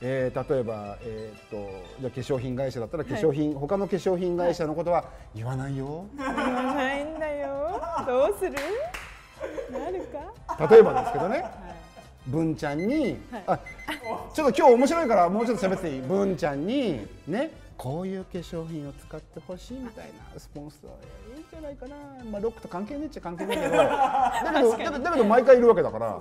S1: えー、例えば、えー、っとじゃあ化粧品会社だったら化粧品、他の化粧品会社のことは言わないよ、
S2: 言わないんだよ。どうする？なるか？
S1: 例えばですけどね、文ちゃんに、あちょっと今日面白いからもうちょっと喋っていい？文ちゃんにねこういう化粧品を使ってほしいみたいなスポンサーいいんじゃないかな、まあ、ロックと関係ねえっちゃ関係ないけど。(laughs) だけどだけどだけど毎回いるわけだから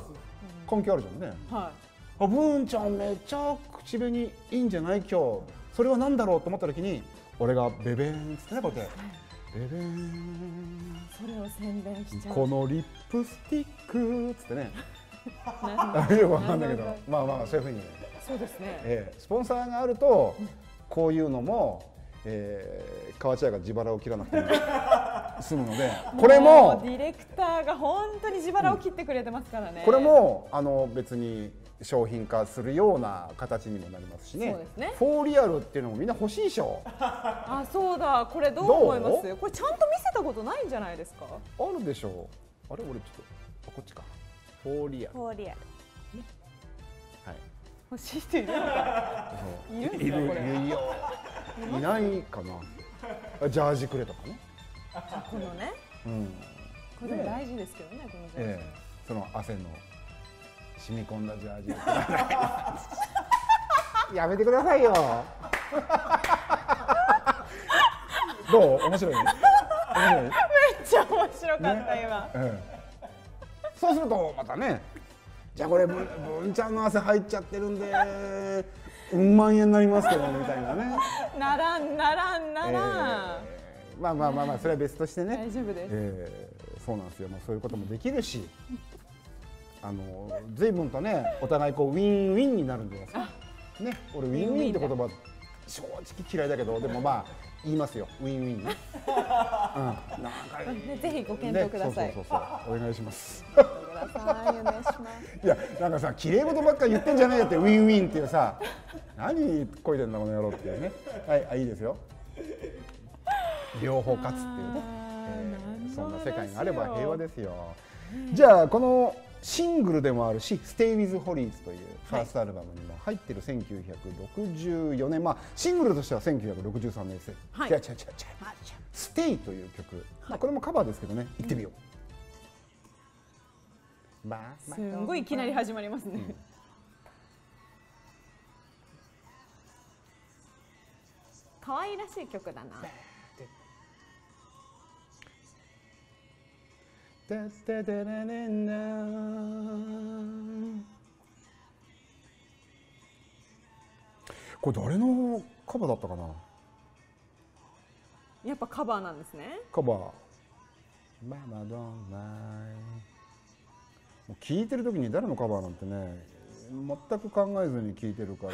S1: 関係あるじゃんね。
S2: は
S1: あ文ちゃんめっちゃ口紅いいんじゃない今日それは何だろうと思った時に俺がベベーンっつってねこうやってベベーン
S2: いそれを宣伝しちゃう
S1: このリップスティックっつってねよくわかんないけど。まあまあそういうふうに、
S2: そうですね。
S1: えースポンサーがあるとこういうのも、えー、河内屋が自腹を切らなくても (laughs) 済むのでこれ
S2: う
S1: も
S2: ディレクターが本当に自腹を切ってくれてますからね、
S1: これもあの別に商品化するような形にもなりますしね。
S2: そうですね。
S1: フォーリアルっていうのもみんな欲しいでしょ。(laughs)
S2: あそうだ。これどう
S1: どう
S2: 思います？これちゃんと見せたことないんじゃないですか？
S1: あるでしょう。あれ？俺ちょっとあこっちかフォーリアル。
S2: フォーリアル。
S1: はい。
S2: 欲しい人いる？のか
S1: そう。
S2: いるんすか？
S1: いる。
S2: これ。
S1: いる。よいないかな。あジャージくれとかね。
S2: このね。
S1: うん。
S2: これ大事ですけどねこのジャージ、
S1: ええ。その汗の染み込んだジャージ。を (laughs) やめてくださいよ。どう？面白い？面白い、(laughs)
S2: めっちゃ面白かった、今。
S1: ええそうするとまたね。じゃあこれぶんちゃんの汗入っちゃってるんでうん万円になりますけどみたいなね、
S2: ならんならんな
S1: え
S2: らん、
S1: えまあまあまあまあそれは別としてね。
S2: 大丈夫です、
S1: えーそうなんですよ、まあ、そういうこともできるしあの随分とねお互いこうウィンウィンになるんじゃないですか、ね、俺ウィンウィンって言葉正直嫌いだけどでもまあ言いますよ。ウィンウィンね、うん、なんか
S2: ねぜひご検討ください。
S1: ねそうそうそうそう。お願いします。
S2: い
S1: やなんかさ綺麗事ばっかり言ってんじゃないよってウィンウィンっていうさ何こいでんだこの野郎っていうね。はいあいいですよ。両方勝つっていうね、えーそんな世界があれば平和ですよ。じゃあこのシングルでもあるし「Stay with Hollies」というファーストアルバムにも入ってる1964年。まあシングルとしては1963年です、
S2: はい。
S1: 違う違う違う違う「Stay」という曲、まあ、これもカバーですけどね。行ってみよう、まあまあ。
S2: すんごいいきなり始まりますね、可愛らしい曲だな
S1: タッタタラレンナこれ誰のカバーだったかな？
S2: やっぱカバーなんですね。
S1: カバー「ママドンマイ」もう聞いてる時に誰のカバーなんてね全く考えずに聞いてるから。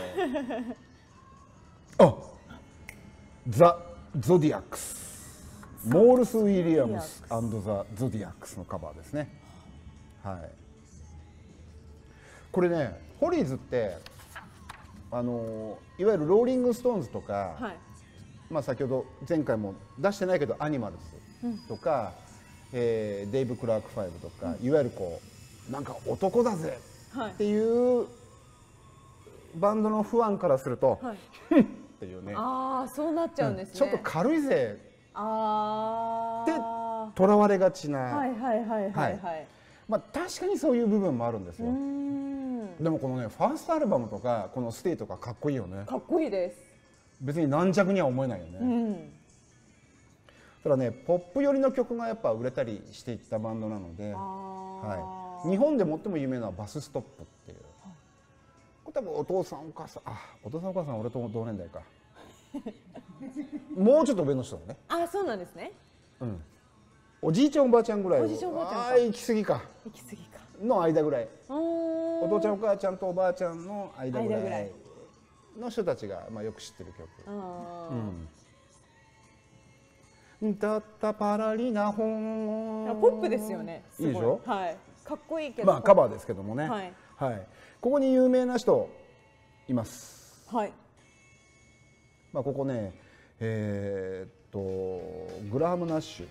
S1: (laughs) あザ・ゾディアックスモーリス・ウィリアムスザ・ゾディアックスのカバーですね。はい。これねホリーズってあのいわゆるローリング・ストーンズとか、
S2: はい。
S1: まあ、先ほど前回も出してないけどアニマルズとか、えーデイブ・クラーク・ファイブとか、いわゆるこうなんか男だぜ
S2: はい。
S1: っていうバンドのファンからすると、
S2: はい。(laughs)
S1: っていうね。
S2: ああそうなっちゃうんですね、
S1: ちょっと軽いぜ
S2: あ
S1: って
S2: あ
S1: とらわれがちな、
S2: はいはいはいはいはい。
S1: まあ、確かにそういう部分もあるんですよ、でもこのねファーストアルバムとかこの「ステイ」とかかっこいいよね。
S2: かっこいいです。
S1: 別に軟弱には思えないよね、
S2: うん。
S1: ただねポップ寄りの曲がやっぱ売れたりしていったバンドなので、
S2: あ
S1: はい、日本で最も有名なバスストップっていう。これ多分お父さんお母さんあお父さんお母さん俺と同年代かもうちょっと上の人だね。
S2: ああそうなんですね。
S1: うん。おじいちゃんおばあちゃんぐらい
S2: おじいちゃんおばあちゃんか。
S1: あー行き過ぎか。
S2: 行き過ぎか。
S1: の間ぐらい。
S2: お
S1: お父ちゃんお母ちゃんとおばあちゃんの間ぐらい
S2: 間ぐらい。
S1: の人たちが、まあ、よく知ってる曲。
S2: あ
S1: うん。だったパラリナホン
S2: ーポップですよね。すご
S1: いいでしょ？
S2: はい。かっこいいけど。
S1: まあカバーですけどもね。
S2: はい、
S1: はい、ここに有名な人います。
S2: はい
S1: まあここねえーっとグラハム・ナッシ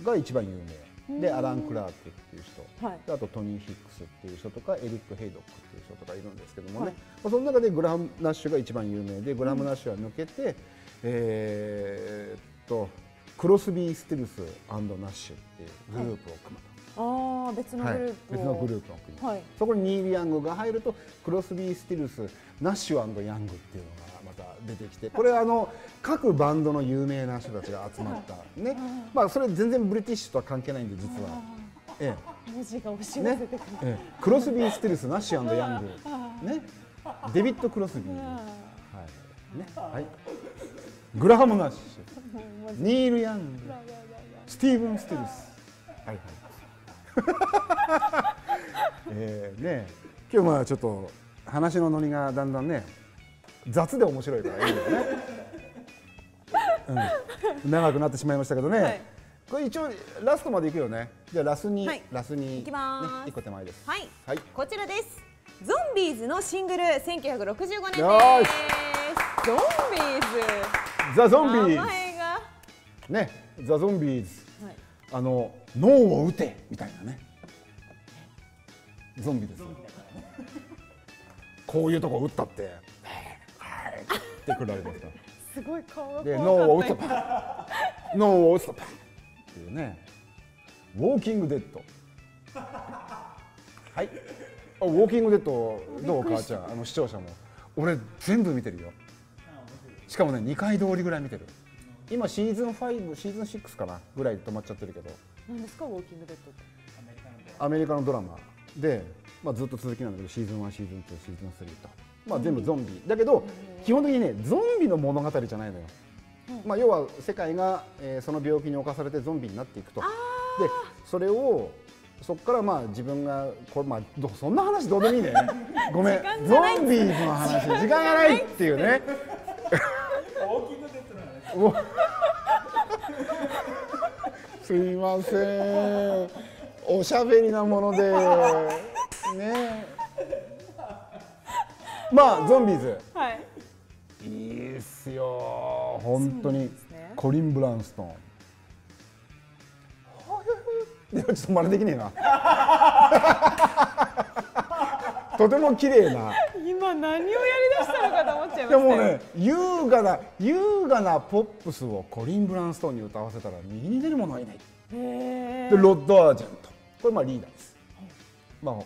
S1: ュが一番有名。でアラン・クラークっていう人、
S2: はい。
S1: であとトニー・ヒックスっていう人とかエリック・ヘイドックっていう人とかいるんですけどもね、
S2: はい。
S1: まあその中でグラハム・ナッシュが一番有名でグラハム・ナッシュは抜けて、えーっとクロスビー・スティルスナッシュっていうグループを組むと。
S2: ああ別のグ
S1: はい
S2: ループを、
S1: 別のグループを組む、
S2: はい。
S1: そこにニール・ヤングが入るとクロスビー・スティルスナッシュヤングっていうの出てきてこれはあの各バンドの有名な人たちが集まった。ね。まあそれ全然ブリティッシュとは関係ないんで実は。え
S2: 文字が押し
S1: えね
S2: 寄せてくる、
S1: ええクロスビー・スティルスナッシュヤング。ね。デビッド・クロスビー。はい。ね。はい。グラハム・ナッシュ。ニール・ヤング。スティーブン・スティルス。はいはい。(laughs) えーね。今日まあちょっと話のノリがだんだんね雑で面白いからいいよね、うん、長くなってしまいましたけどね、
S2: はい。
S1: これ一応ラストまでいくよね。じゃあラスに、
S2: はい。
S1: ラスに
S2: いきます。
S1: ね、一個手前です。
S2: はい、
S1: はい。
S2: こちらです。ゾンビーズのシングル1965年です。ゾンビーズ。
S1: ザ・ゾンビー
S2: 名前が。
S1: ズね。ザ・ゾンビーズ。
S2: はい。
S1: あの脳を打てみたいなね。ゾンビですよ。こういうとこ打ったって。はいってくられますから
S2: すごい顔が
S1: で
S2: 怖
S1: 脳を打つと
S2: かった
S1: パン。脳を打つとパンっていうね。ウォーキングデッド。はい。あウォーキングデッドどう母ちゃん？あの視聴者も。俺全部見てるよ。しかもね2回通りぐらい見てる。今シーズン5シーズン6かなぐらいで止まっちゃってるけど。
S2: 何ですか？ウォーキングデッドって。
S1: アメリカのドラマ。で、まあ、ずっと続きなんだけどシーズン1シーズン2シーズン3と、まあ、全部ゾンビ。だけど基本的にねゾンビの物語じゃないのよ、まあ、要は世界が、えーその病気に侵されてゾンビになっていくと。でそれをそこからまあ自分がこれ、まあ、どそんな話どうでもいいね。(laughs) ごめん。ゾンビーズの話。時間がないっていうね。(laughs) すいません。おしゃべりなもので。ねまあゾンビーズ。
S2: はい。
S1: いいっすよ。本当に、
S2: すね。
S1: コリン・ブランストン。(laughs) いやちょっと真似できねえな。(laughs) とても綺麗な。
S2: 今何をやりだしたのかと思っちゃいましたよ。
S1: でもね優雅な優雅なポップスをコリン・ブランストーンに歌わせたら右に出る者はいない。
S2: へ
S1: でロッド・アージェント。これまあリーダーです、まあ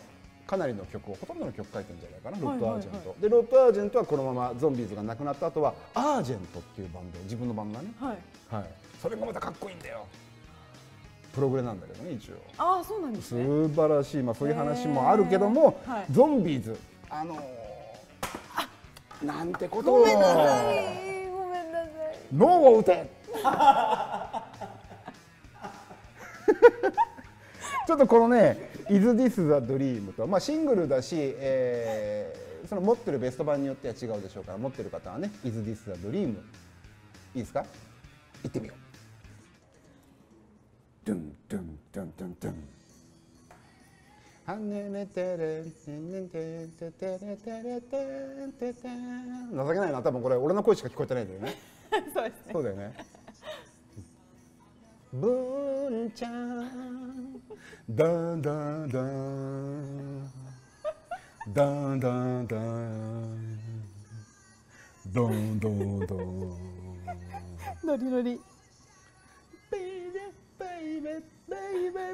S1: かなりの曲をほとんどの曲書いてるんじゃないかなロッド・アージェント、
S2: はいはい
S1: でロッド・アージェントはこのままゾンビーズがなくなった後はアージェントっていうバンド自分のバンドがね、
S2: はい。
S1: はい、それがまたかっこいいんだよ。プログレなんだけどね一応。
S2: ああそうなんですね。
S1: 素晴らしい、まあ、そういう話もあるけども、
S2: はい。
S1: ゾンビーズ。あのーなんてことを。
S2: ごめんなさい。ごめんなさい。
S1: 脳を打て。(laughs) ちょっとこのね「Is This the Dream? と」まあ、シングルだし、えーその持ってるベスト版によっては違うでしょうから持ってる方はね「Is This the Dream」いいですか？行ってみよう。ドゥンドゥンドゥンドゥンドゥン。はねれてれてねてててれてれてんててん情けないな。多分これ俺の声しか聞こえてないんだよね。(laughs)
S2: そうですね。
S1: そうだよね文ちゃんダンダンダンダンダンダンドンドンドン
S2: ノリノリ
S1: ベイベベイベベイベベイベ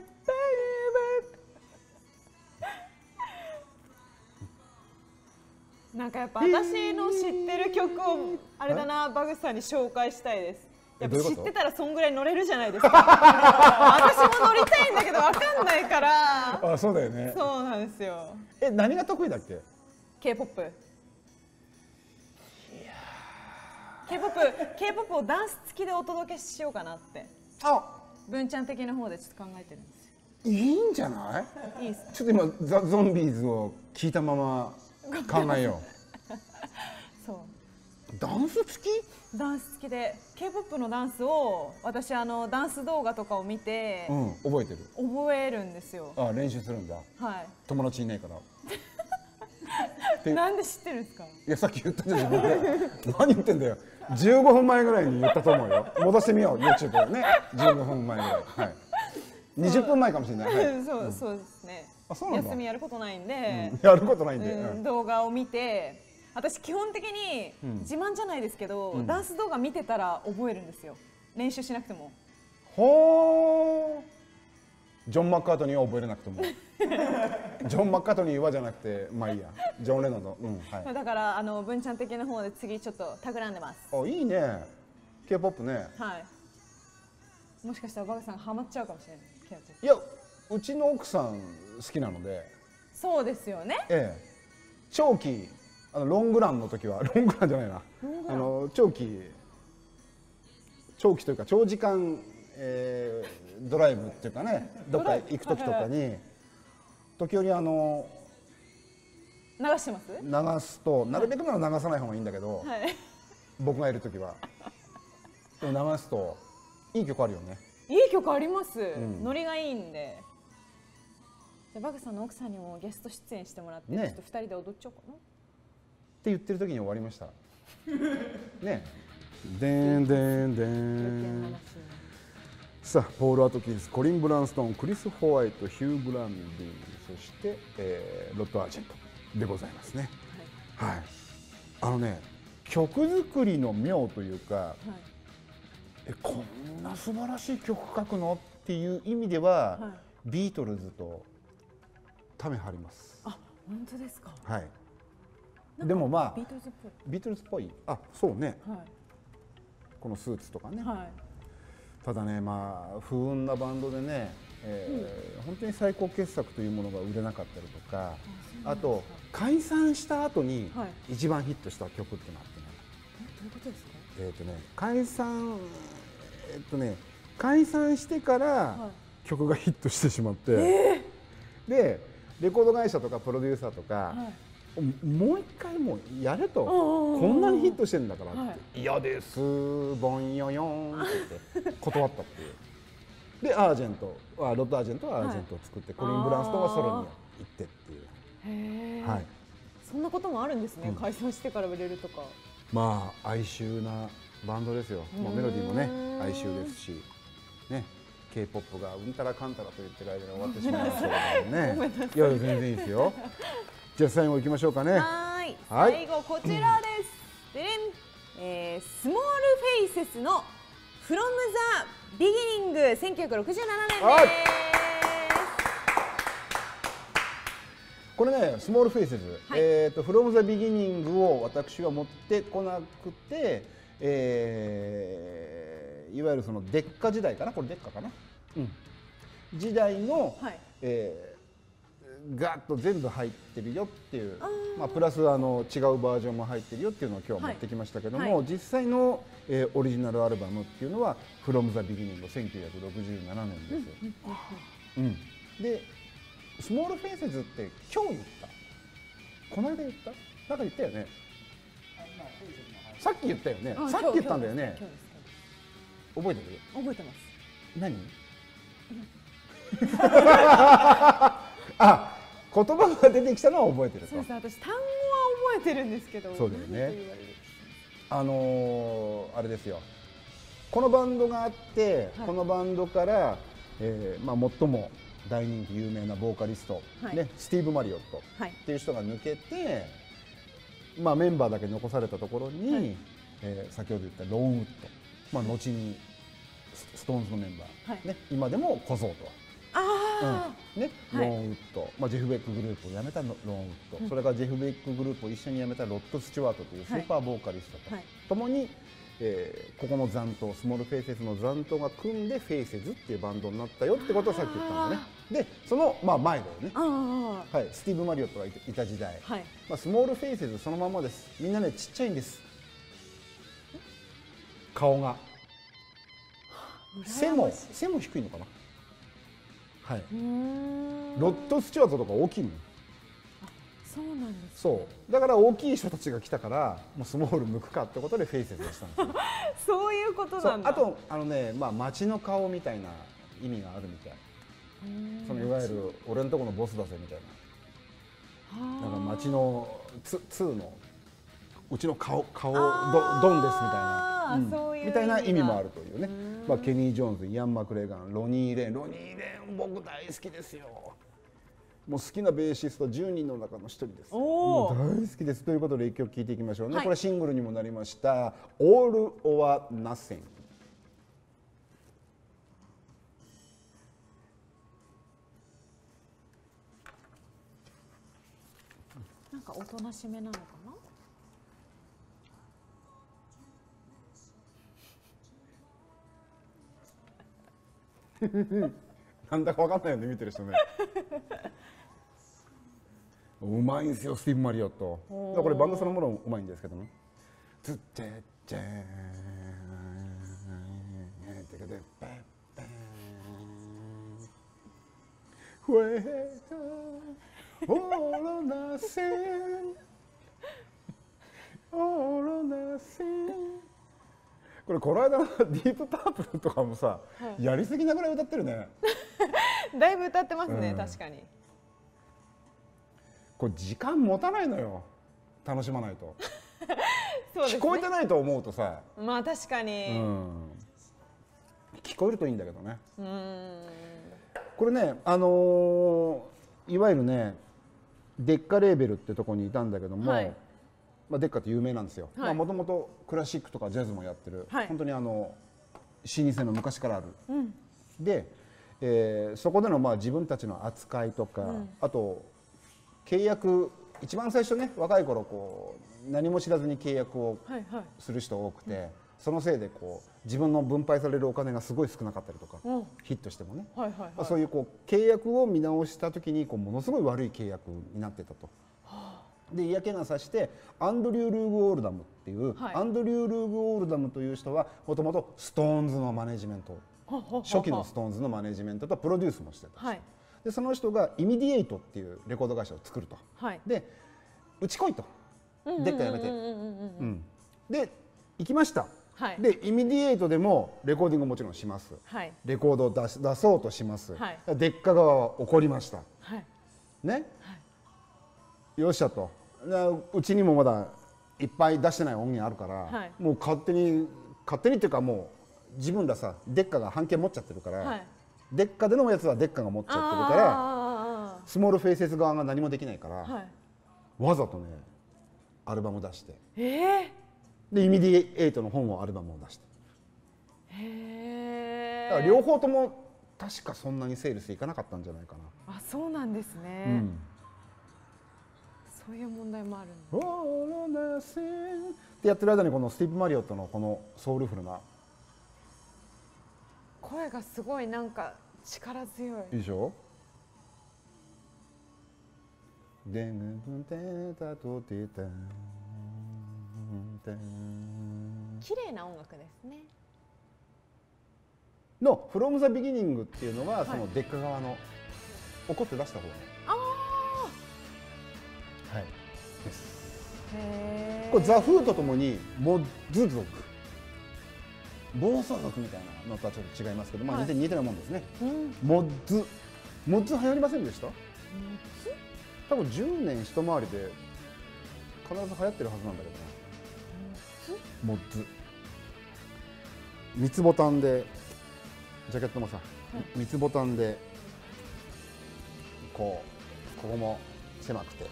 S2: なんかやっぱ私の知ってる曲をあれだなバグさんに紹介したいです。やっぱ知ってたらそんぐらい乗れるじゃないですか。(laughs) 私も乗りたいんだけどわかんないから。
S1: あそうだよね。
S2: そうなんですよ。
S1: え何が得意だっけ
S2: ？K-POP K-POP K-POP をダンス付きでお届けしようかなって。
S1: あ。
S2: 文ちゃん的な方でちょっと考えてるんですよ。
S1: いいんじゃない？
S2: いいです。か
S1: ちょっと今ザ・ゾンビーズを聞いたまま考えよ。(laughs)
S2: そう
S1: うダンス付き？
S2: ダンス付きで K-POP のダンスを私あのダンス動画とかを見て
S1: うん覚えてる？
S2: 覚えるんですよ、
S1: あ練習するんだ。
S2: は
S1: 友達いないから。(laughs)
S2: いなんで知ってるんですか？
S1: いやさっき言ったじゃん自分で。何言ってんだよ。15分前ぐらいに言ったと思うよ。戻してみよう YouTube ね。15分前ぐらい。はい。20分前かもしれない、はい。
S2: そうそうですね。
S1: あそうなんだ。
S2: 休みやることないんで、
S1: やることないんで、
S2: うん
S1: うん。
S2: 動画を見て私基本的に自慢じゃないですけど、ダンス動画見てたら覚えるんですよ。練習しなくても。
S1: ほー。ジョン・マッカートニーは覚えれなくても。(laughs) ジョン・マッカートニーはじゃなくてまあいいや。ジョン・レノンの。うんはい。
S2: だからあの文ちゃん的な方で次ちょっと企んでます。
S1: あいいね。K-POP ね。
S2: はい。もしかしたらバカさんハマっちゃうかもしれない。
S1: いやうちの奥さん好きなので。
S2: そうですよね。
S1: ええ。長期あのロングランの時は (laughs) ロングランじゃないな。あの長期長期というか長時間、えードライブっていうかねどっか行く時とかに時折あの
S2: 流してます？
S1: 流すとなるべくなら流さない方がいいんだけど、
S2: はい。
S1: 僕がいる時は。でも流すといい曲あるよね。
S2: いい曲あります、
S1: ん。
S2: ノリがいいんで。じゃあバカさんの奥さんにもゲスト出演してもらって、
S1: ね。
S2: ちょっと二人で踊っちゃおうかな
S1: 言ってる時に終わりました。(laughs) ね。でんでんでん。さあポール・アトキンスコリン・ブランストンクリス・ホワイトヒュー・ブランディそして、えーロッド・アージェントでございますね。はい。あのね曲作りの妙というか
S2: はい。
S1: えこんな素晴らしい曲書くのっていう意味では、
S2: はい。
S1: ビートルズとため張ります。
S2: あ本当ですか？
S1: はいでもまあ
S2: ビートルズっぽい。
S1: ビートルズっぽい。あそうね。
S2: は
S1: このスーツとかね、
S2: いはい。
S1: ただねまあ不運なバンドでね、えー本当に最高傑作というものが売れなかったりとかあと解散した後に
S2: はい。
S1: 一番ヒットした曲ってのあってね、
S2: えどういうことですか？
S1: えっ、とね解散えっ、とね解散してから
S2: は
S1: 曲がヒットしてしまって、でレコード会社とかプロデューサーとか、
S2: はい
S1: もう一回もうやれと。
S2: んうんうん
S1: こんなにヒットしてるんだからって。
S2: は「
S1: 嫌ですボンヨヨン」って言って断ったっていう。でアージェントあロッドアージェントはアージェントを作って、コリン・ブランストンはソロに行ってっていう、はい、
S2: そんなこともあるんですね、解散してから売れるとか。
S1: まあ哀愁なバンドですよ、まあ、メロディーもね哀愁ですし。ね。K p o p がうんたらかんたらと言ってる間に終わってしまいましたけどね。(laughs) いや全然いいですよじゃあ最後行きましょうかね。
S2: はーい。
S1: はい。
S2: 最後こちらです、でれんえースモールフェイセスの From the Beginning 1967年です。
S1: はい。これね、スモールフェイセズ、
S2: はい。
S1: えっ、と、フロムザビギニングを私は持ってこなくて。えーいわゆるそのデッカ時代かな、これデッカかな？うん。時代の、
S2: はい。
S1: えーガッと全部入ってるよっていうまあ、プラスあの違うバージョンも入ってるよっていうのを今日は持ってきましたけども、
S2: はい。
S1: 実際の、えーオリジナルアルバムっていうのは「From the Beginning」1967年ですよ。うんでスモールフェイセズって今日言った？この間言った？なんか言ったよね。さっき言ったよね。
S2: あ
S1: さっき言ったんだよね。覚えてる？
S2: 覚えてます。
S1: 何？(laughs) (laughs) あ言葉が出てきたのは覚えてると。
S2: そうです私単語は覚えてるんですけど
S1: そうだよね。あのーあれですよ。このバンドがあって、
S2: はい。
S1: このバンドから、えーまあ、最も大人気有名なボーカリスト、
S2: はい。
S1: ね、スティーブ・マリオット
S2: はい。
S1: っていう人が抜けて、まあ、メンバーだけ残されたところに、
S2: はい。
S1: えー先ほど言ったロン・ウッド、まあ、後にスストーンズのメンバー、
S2: はい。
S1: ね、今でも小僧とは。
S2: あ
S1: ね、
S2: はい。
S1: ロン・ウッド、まあ、ジェフ・ベックグループを辞めたロロン・ウッド、それからジェフ・ベックグループを一緒に辞めたロッド・スチュワートというスーパーボーカリストと、
S2: はい。
S1: ともに、えーここの残党スモールフェイセスの残党が組んでフェイセズっていうバンドになったよってことをさっき言ったんだね。でその、まあ、前だよねはい、スティーブ・マリオットがいた時代、
S2: あはい。
S1: まあ、スモールフェイセズそのままです。みんなねちっちゃいんです。顔が。背も背も低いのかなはい。ロッド・スチュワートとか大きいのよ。
S2: そうなんです
S1: そう。だから大きい人たちが来たからもうスモール向くかってことでフェイセスにしたんですよ。(laughs)
S2: そういうこと
S1: そ
S2: なだ。
S1: う。んあとあのねまあ街の顔みたいな意味があるみたい。そのいわゆる俺のとこのボスだぜみたいな。なんか街のツツーの。うちの顔顔ド
S2: あー。
S1: ドンですみたいな、ん。
S2: そういう
S1: みたいな意味もあるというねまあ、ケニー・ジョーンズイアン・マクレガンロニー・レーン。ロニー・レーン僕大好きですよ。もう好きなベーシスト10人の中の一人です。もう大好きです。ということで一曲聴いていきましょうね、
S2: はい。
S1: これシングルにもなりました「All or Nothing」
S2: なんかおとなしめなのかな (laughs)
S1: なんだかわかんないよね見てる人ね。うまいんですよスティーブ・マリオット。これバンドそのものうまいんですけどね「つってってーてけてぺっぺー Where all or nothing all or nothing これこの間のディープパープルとかもさ、やりすぎなぐらい歌ってるね。(laughs)
S2: だいぶ歌ってますね、
S1: うん。
S2: 確かに。
S1: これ時間持たないのよ。楽しまないと、(laughs)
S2: そうです
S1: 聞こえて
S2: ね
S1: ないと思うとさ、
S2: まあ確か
S1: う
S2: に
S1: ん、聞こえるといいんだけどね。これねあのーいわゆるねデッカレーベルってとこにいたんだけども、
S2: はい
S1: まあ、デッカって有名なんですよ。
S2: はい
S1: もともとクラシックとかジャズもやってる、
S2: はい。
S1: 本当にあの老舗の昔からある。
S2: うん。
S1: で、えーそこでのまあ自分たちの扱いとか、あと契約一番最初ね若い頃こう何も知らずに契約を
S2: はいはい。
S1: する人多くて、そのせいでこう自分の分配されるお金がすごい少なかったりとか、
S2: うん。
S1: ヒットしてもね、
S2: はいはいはい。
S1: まあそういうこう契約を見直した時にこうものすごい悪い契約になってたと。で嫌気がさしてアンドリュー・ルーグ・オールダムっていう、
S2: はい。
S1: アンドリュー・ルーグ・オールダムという人はもともとストーンズのマネジメント初期のストーンズのマネジメントとプロデュースもしてた人。
S2: はい。
S1: でその人がイミディエイトっていうレコード会社を作ると。
S2: はい。
S1: でうち来いと。でっかやめて。で行きました、
S2: はい。
S1: でイミディエイトでもレコーディングもちろんします。
S2: はい。
S1: レコードを出し出そうとします、
S2: はい。
S1: でっか側は怒りました。
S2: はい。
S1: ね、よっしゃと。なうちにもまだいっぱい出してない音源あるから、
S2: はい。
S1: もう勝手に勝手にっていうかもう自分らさデッカが半券持っちゃってるから、
S2: はい。
S1: デッカでのやつはデッカが持っちゃってるから
S2: あ
S1: スモールフェイセス側が何もできないから、
S2: はい。
S1: わざとねアルバム出して。
S2: ええ
S1: でイミディエイトの本をアルバムを出して。
S2: へえ
S1: だから両方とも確かそんなにセールスいかなかったんじゃないか
S2: あそうなんですね、
S1: な。うん
S2: そういう問題もあるんだ
S1: ってやってる間にこのスティーブ・マリオットのこのソウルフルな
S2: 声がすごいなんか力強い
S1: いいでしょでんぶんてたとてたてん
S2: 綺麗な音楽ですね
S1: の「From the Beginning」っていうのがそのデッカ側の怒って出した方のです。これザ・フーとともにモッズ族。暴走族みたいなのとはちょっと違いますけど、まあ、
S2: はい。
S1: 似て似てるもんですね、
S2: うん。
S1: モッズ。モッズ流行りませんでした？多分10年一回りで必ず流行ってるはずなんだけどな。モッズ？三つボタンでジャケットもさ、三つボタンでこうここも狭くて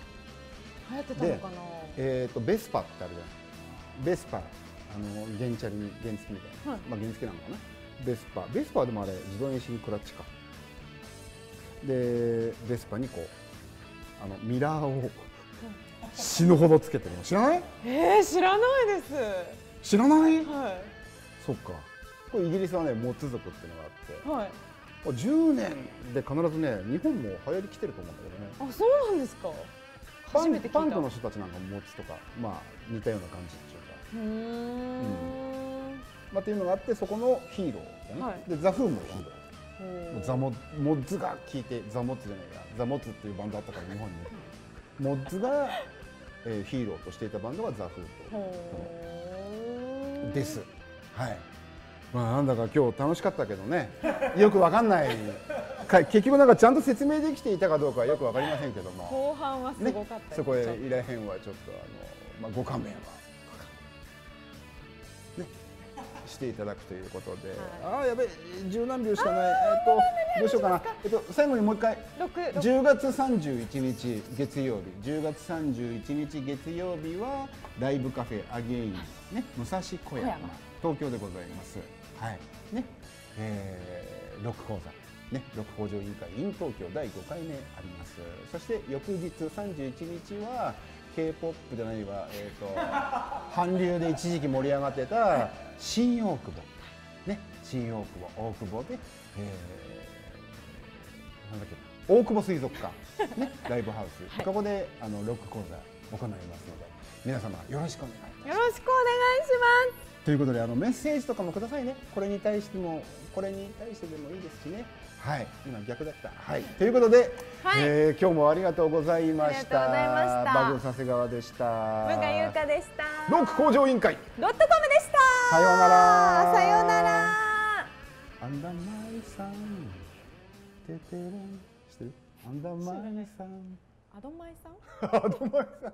S2: 流行ってたのかな。
S1: えー、とベスパってあるじゃないベスパあの原チャリに原付みたいな、
S2: はい。
S1: まあ原付なのかな。ベスパベスパはでもあれ自動遠心クラッチか。でベスパにこうあのミラーを死ぬほどつけてるの。知らない？
S2: えー、知らないです。
S1: 知らない？
S2: は
S1: そっか。これイギリスはねモッツ族っていうのがあって。
S2: いはい。
S1: もう10年で必ずね日本も流行りきてると思うんだけどね。
S2: あそうなんですか
S1: パンパンクの人たちなんかもモッツとかまあ似たような感じっていうか。
S2: ん。
S1: まあ、っていうのがあってそこのヒーローだね、
S2: はい。
S1: でザ・フーもヒーロー。ザモモッズが聞いてザ・モッツじゃないやザ・モッツっていうバンドあったから日本に。(laughs) モッズが、えーヒーローとしていたバンドがザ・フーと。です。はい。まあなんだか今日楽しかったけどね。よくわかんない。か結局なんかちゃんと説明できていたかどうかはよくわかりませんけども。
S2: 後半はす
S1: ね
S2: ごかった、
S1: そこへいらへんはちょっとあの、まあ、ご勘弁は、ね、していただくということで、ああやべえ十何秒しかない。えっとどうしようかな。えっと最後にもう一回。
S2: 六六。
S1: 10月31日月曜日。10月31日月曜日はライブカフェアゲイン、ね、武蔵小山。
S2: 小山。
S1: 東京でございます。はい。ね。えー、ロック講座ね、ロック向上委員会 in 東京第5回目あります。そして翌日31日は K-POP じゃないわ、えー、と (laughs) 韓流で一時期盛り上がってた新大久保。ね新大久保大久保で、えー、なんだっけ大久保水族館、ね、(laughs) ライブハウス、ここであのロック講座行いますので皆様よろしくお願いします。
S2: よろしくお願いし
S1: ということであのメッセージとかもくださいね。これに対してもこれに対してでもいいですしねはい。今逆だった。はい。ということで、
S2: はい。
S1: えー今日もありがとうございました。
S2: ありがとうございました。
S1: バグ佐世川でした。
S2: ます。文賀優香でした。
S1: ロック向上委員会。
S2: ドットコムでした。
S1: さようなら。
S2: さようなら。
S1: アンダーマイさん。ててれん知ってる？アンダーマイさん。
S2: アドマイさん？(laughs)
S1: アンダーマイさん